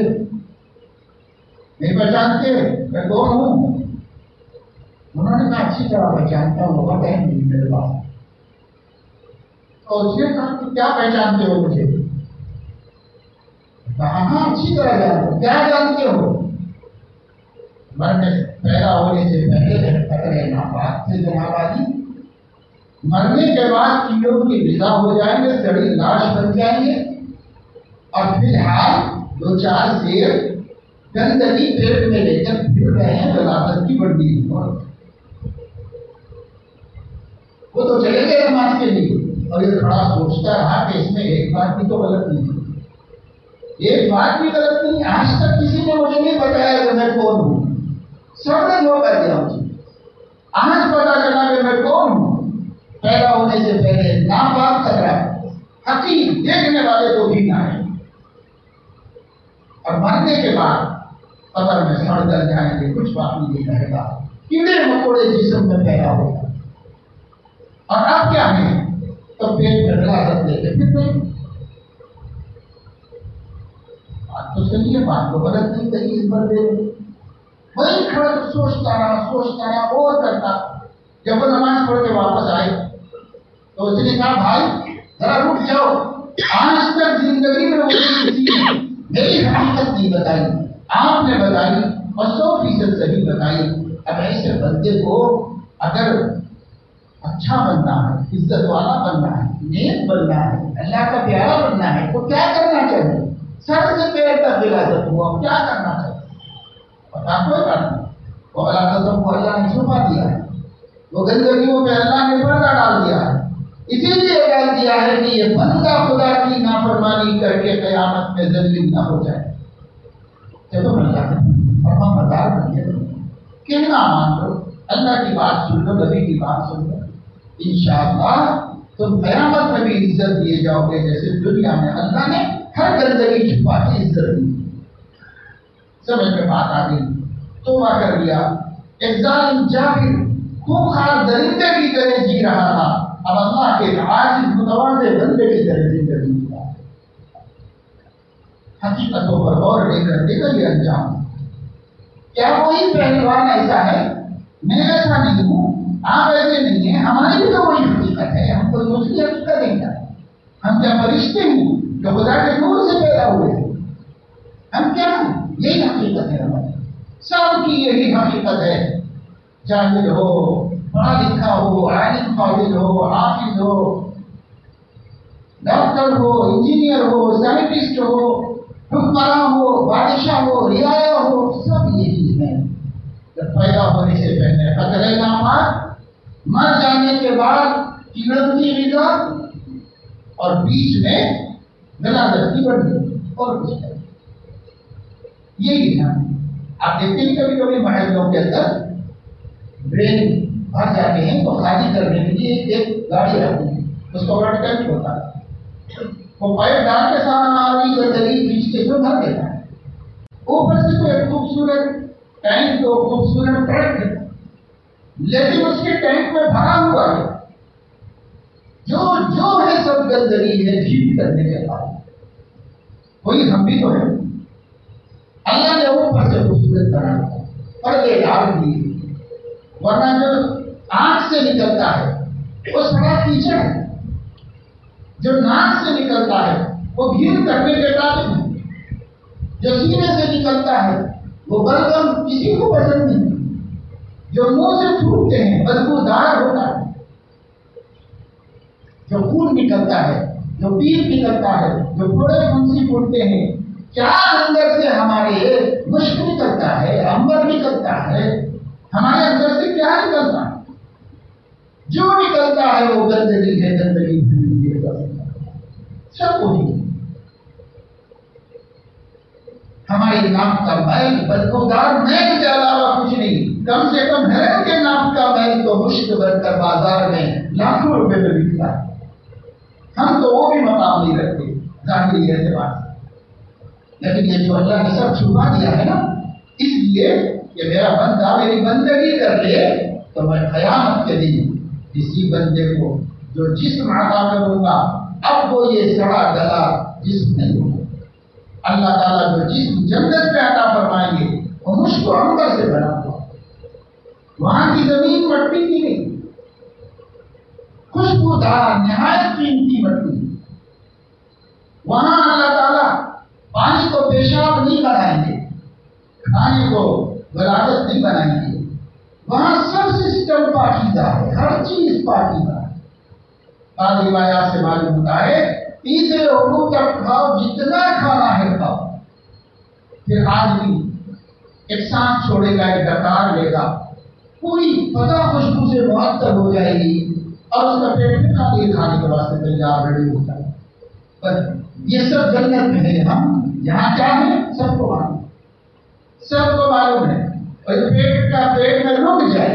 नहीं पहचानते? मैं कौन हूँ? उन्होंने कहा, अच्छी तरह पहचानता हूँ टाइम नहीं मेरे पास तो उसने कहा कि क्या पहचानते हो मुझे? कहा हाँ अच्छी तरह जानते हो? क्या जानते हो? मरने पैदा होने से पहले पकड़े नापाक से जनाबादी मरने के बाद कीड़ों की विदा हो जाएँगे सड़ी लाश बन जाएँगे, और फ़िलहाल दो चार शेर गंदगी पेट में लेकर फिर रहे हैं विरासत की बड़ी वो तो चले गए नमाज़ के लिए, और ये खड़ा सोचता रहा कि इसमें एक बात भी तो गलत नहीं एक बात भी गलत नहीं आज तक किसी ने मुझे नहीं बताया कि मैं कौन हूँ। सबने जो कर दिया मुझे आज पता चला कि मैं कौन हूँ। पैदा होने से पहले नाम बाप खतरा हकीम, देखने वाले को भी ना है और मरने के बाद कबर में सड़ कर जाएँगे, कुछ बाकी नहीं रहेगा। कीड़े मकोड़े जिसम में पैदा होगा। और अब क्या है? तो पेट में रख लेके फिर तो सुनिए बात को गलत नहीं कही इस पर बंदे वही खड़ा तो सोचता रहा सोचता रहा, और करता। जब वो नमाज़ पढ़ के वापस आए तो उसने कहा, भाई, जरा रुक जाओ। आज तक ज़िंदगी में मेरी हकीकत नहीं बताई। आपने बताई और सौ फ़ीसद सही बताई। अब ऐसे बंदे को अगर अच्छा बनना है इज़्ज़त वाला बनना है, नेक बनना है, अल्लाह का प्यारा बनना है तो क्या करना चाहिए? सर से पैर तक विरासत हुआ। क्या करना चाहिए पता कोई बात नहीं वो अल्लाह को अल्लाह ने छुपा दिया है। वो गंदगी पे अल्लाह ने पर्दा डाल दिया है। इसीलिए डाल दिया है कि ये बंदा खुदा की नाफरमानी करके कयामत में जलील ना हो जाए। चलो अल्लाह और हम बता बन कहना मान लो अल्लाह की बात सुन लो, नबी की बात सुन लो। इंशाअल्लाह तुम कयामत में भी इज़्ज़त दिए जाओगे, जैसे दुनिया में अल्लाह ने हर गंदगी छुपा के इज़्ज़त दी समझ में बात आ गई। तो तोबा कर लिया। एक जालिम जाकिर खूंखार दरिंदे की तरह जी रहा था। अब अल्लाह के आज मुतवाजे बंदे की तरह ज़िंदगी जी हकीकतों पर गौर लेकर देगा ये अंजाम। क्या कोई पहलवान ऐसा है? मैं ऐसा नहीं हूँ। आप ऐसे नहीं है। हमारी भी तो वही हकीकत है। हम कोई दूसरी हकीकत नहीं हम क्या फरिश्ते हैं? जो के नूर से पैदा हुए हम क्या हैं? यही हकीकत है हमारी। सबकी यही हकीकत है। ज़ाहिर हो, पढ़ा लिखा हो, आलिम फाजिल हो, हाफिज हो, डॉक्टर हो, इंजीनियर हो, साइंटिस्ट हो हुक्मरा हो, बादशाह हो, रियाया हो, सब यही है। जब पैदा होने से पहले खतरे नामात मर जाने के बाद किरण की विदा और बीच में और कुछ नहीं आप देखते हैं कभी कभी महलों के अंदर भर जाते हैं तो खाली करने के लिए एक गाड़ी आती है। उसका बड़ा टैंक होता है। वो डाल के सारा गंदगी खींच के भर देता है। ऊपर से खूबसूरत टैंक तो खूबसूरत ट्रक लेकिन उसके टैंक में भरा हुआ है। जो जो है सब गंदगी है ठीक करने के बाद। कोई हम भी तो है। अल्लाह ने ऊपर से खूबसूरत बना पर्दे डाल दिए वरना जो आँख से निकलता है, वो सड़ा कीचड़ है। जो नाक से निकलता है, वो भीड़ करने के काबिल है जो सीने से निकलता है, वो बलगम किसी को पसंद नहीं। जो मुँह से फूटते हैं, बदबूदार होता है। जो खून निकलता है, जो पीर निकलता है, जो थोड़े मुंशी फूटते हैं क्या अंदर से हमारे मुश्क निकलता है, अंबर निकलता है, हमारे अंदर से क्या निकलता है? जो निकलता है वो गंदगी है, गंदगी सब वही हमारे नाक का मैल बदबूदार मैल के अलावा कुछ नहीं। कम से कम हेरन के नाक का मैल तो मुश्क बनकर बाज़ार में लाखों रुपए में बिकता है। हम तो वो भी मकाम नहीं रखते ज़ाहिर से लेकिन ये जो अल्लाह ने सब छुपा दिया है ना, इसलिए कि मेरा बंदा मेरी बंदगी कर ले तो मैं कयामत के दिन इसी बंदे को, जो जिस्म अता करूँगा, अब वो ये सड़ा गला जिस्म नहीं होगा। अल्लाह ताला जो जिस्म जन्नत में अता फरमाएँगे वो मुश्क अंदर से बना हुआ। वहाँ की ज़मीन मट्टी की नहीं। खुशबूदार, नहायत कीमती मट्टी वहाँ अल्लाह ताला पानी को पेशाब नहीं बनाएँगे, खाने को गलादत नहीं बनाएँगे। वहाँ सब सिस्टम पाकीदा है, हर चीज़ पाकीदा है। बाद रिवायात से मालूम होता है, तीसरे हुकूम तक खाओ, जितना खाना है खाओ। फिर आदमी एक सांस छोड़ेगा, एक डकार लेगा, पूरी पता खुशबू से मुहत्तर हो जाएगी। और उसका पेट में खाली खाने के वास्ते तैयार रेडी होता है। बस, ये सब जन्नत है। हम यहाँ क्या है? सबको मालूम। सबको मालूम है। और पेट का पेट में रुक जाए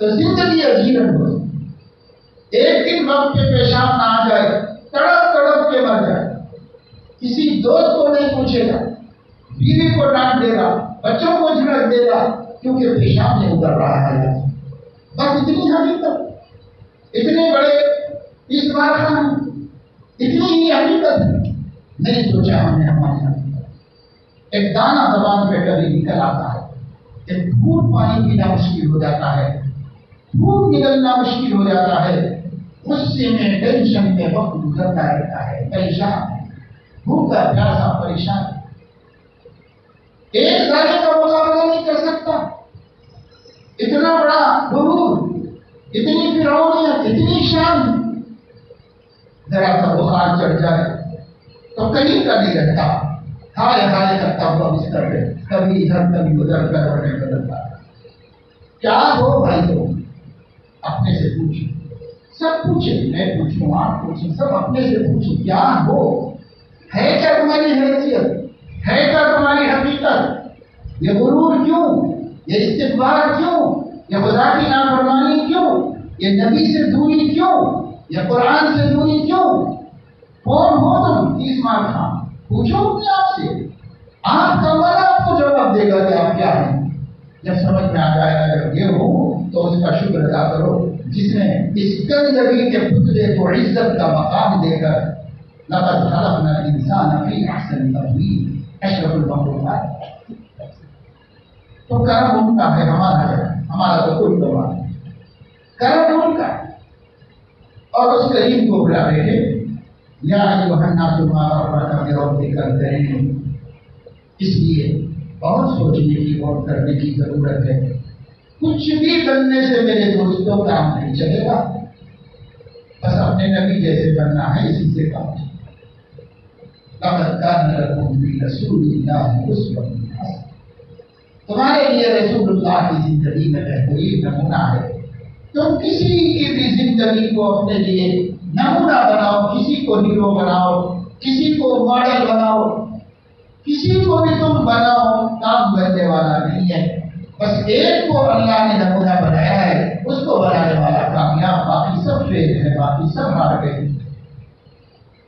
तो ज़िंदगी अजीरन हो। एक दिन वक्त के पेशाब ना आ जाए, तड़प तड़प के मर जाए। किसी दोस्त को नहीं पूछेगा, बीवी को डांट देगा, बच्चों को झिड़क देगा, क्योंकि पेशाब नहीं उतर रहा है। बस इतनी हकीकत इतने बड़े इस बार हम इतनी ही हकीकत नहीं सोचा हमने हमारे एक दाना जबान पे कभी निकल आता है, एक फूट पानी पीना मुश्किल हो जाता है फूट निकलना मुश्किल हो जाता है, गुस्से में टेंशन में वक्त गुजरता रहता है, परेशान भूखा प्यासा परेशान एक जाने का मुकाबला नहीं कर सकता। इतना बड़ा गुरूर इतनी फिरौनियत इतनी शान। जरा सा बुखार चढ़ जाए तो कहीं का नहीं रहता। हाय हाय करता हुआ बिस्तर पे कभी इधर, कभी उधर करवटे बदलता क्या हो भाई तो? अपने से पूछे। सब पूछे, मैं पूछूँ, आप पूछे, सब अपने से पूछे, क्या हो? है क्या तुम्हारी हैसियत? है क्या तुम्हारी हकीकत? ये गुरूर क्यों? ये इस्तेफार क्यों? ये खुदा की नाफरमानी क्यों? ये नबी से दूरी क्यों? ये कुरान से दूरी क्यों? कौन हो तुम? तीस मार खान पूछो अपने आप से। आपका मन आपको जवाब देगा कि आप क्या हैं। जब समझ में आ जाएगा, जब ये हो तो उसका शुक्र अदा करो। जिसने इस गंदगी के पुतले को इज़्ज़त का मकाम देकर लकद इंसान फ़ी अहसन तकवीम अशरफुल मखलूकात। तो कर्म उनका है, हमारा है। हमारा तो कोई दवा नहीं। कर्म उनका और उस करीम को बुला रहे या योहन्ना तुम्हारा विरोध करते हैं। इसलिए बहुत सोचने की और करने की ज़रूरत है। कुछ भी बनने से मेरे दोस्तों काम नहीं चलेगा। बस अपने नबी जैसे बनना है, इसी से काम। तुम्हारे लिए रसूलुल्लाह की ज़िंदगी में बेहतरीन नमूना है। तुम किसी की भी ज़िंदगी को अपने लिए नमूना बनाओ, किसी को हीरो बनाओ, किसी को मॉडल बनाओ, किसी को भी तुम बनाओ, काम करने वाला नहीं है। बस एक को अल्लाह ने नमूना बनाया है, उसको बनाने वाला कामयाब, बाकी सब फेल है, बाकी सब हार गए।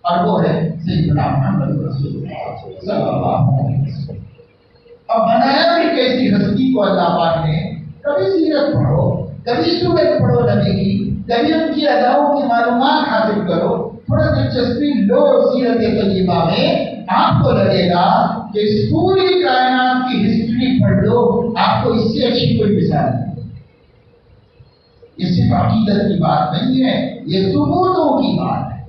और वो है सैयदना मोहम्मद अब बनाया भी कैसी हस्ती को अल्लाह पाक ने, कभी सीरत पढ़ो, कभी सूरत पढ़ो नबी की कभी उनकी अदाओं की मालूम हासिल करो, थोड़ा दिलचस्पी लो सीरत तय्यबा में, आपको लगेगा कि पूरी कायनात की हिस्ट्री पढ़ लो, आपको इससे अच्छी कोई मिसाल नहीं। ये सिर्फ़ अकीदत की बात नहीं है, ये सबूतों की बात है।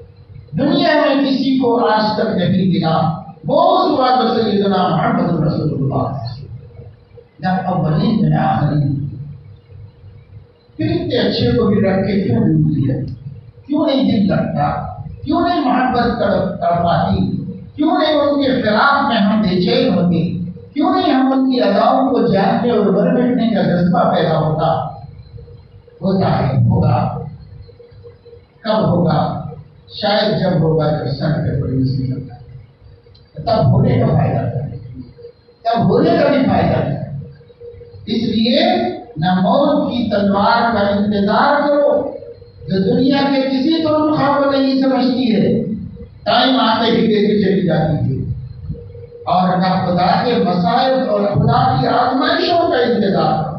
दुनिया में किसी को आज तक नहीं मिला। वो उस बात फिर इतने अच्छे को भी रख के क्यों ढूंढती है क्यों नहीं दिल लगता क्यों नहीं मोहब्बत कर पाती क्यों नहीं उनके खिलाफ में हम बेचैन होते क्यों नहीं हम उनकी अदाओं को जानने और बरगटने का जज्बा पैदा होता होता है होगा कब होगा शायद जब होगा जब सर पे है तब होने का फ़ायदा तब होने का भी फ़ायदा है। इसलिए न मौत की तलवार का इंतज़ार करो। जो दुनिया के किसी तो को नहीं समझती है, टाइम आते ही देती चली जाती है। और न खुदा के मसाइल और खुदा की आजमाइशों का इंतज़ार।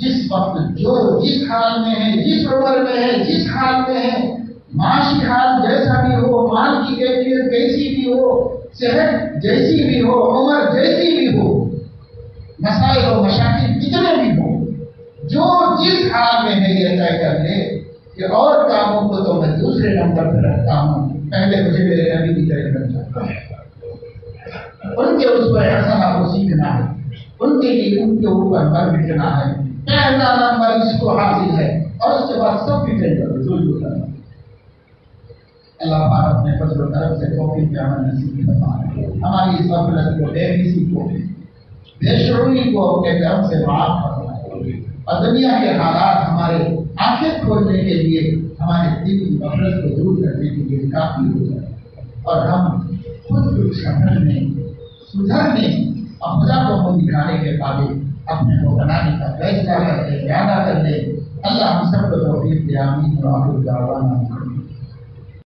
जिस वक्त जो जिस हाल में है, जिस उम्र में है, जिस हाल में है माशी हाल जैसा भी हो माल की कैफियत कैसी भी हो सेहत जैसी भी हो, उम्र जैसी भी हो मसाइल और मशाकिल कितने भी हो, जो जिस हाल में है ये तय कर ले कि और कामों को तो मैं दूसरे नंबर पर रखता हूँ। पहले मुझे मेरे नबी की तरह करना चाहता है। उनके उस पर हसना को सीखना है। उनके लिए उनके ऊपर बल बिठना है। पहला नंबर इसको हासिल है और उसके बाद सब भी तय करो जो जो करना अल्लाह पाक अपने फजल करम से तौफीक के अमल नसीब फरमाए हमारी इस गफलत को बेहिसी को बेशरूरी को अपने कर्म से माफ़ फरमाए और दुनिया के हालात हमारे आँखें खोलने के लिए, हमारे दिल की नफरत को दूर करने के लिए काफ़ी हो जाए। और हम खुद कुछ समझने सुधरने और को मुँह दिखाने के काबिल, अपने को बनाने का फैसला कर ले ज़्यादा कर ले अल्लाह हम सबको तौफीक दे, आमीन और दावाना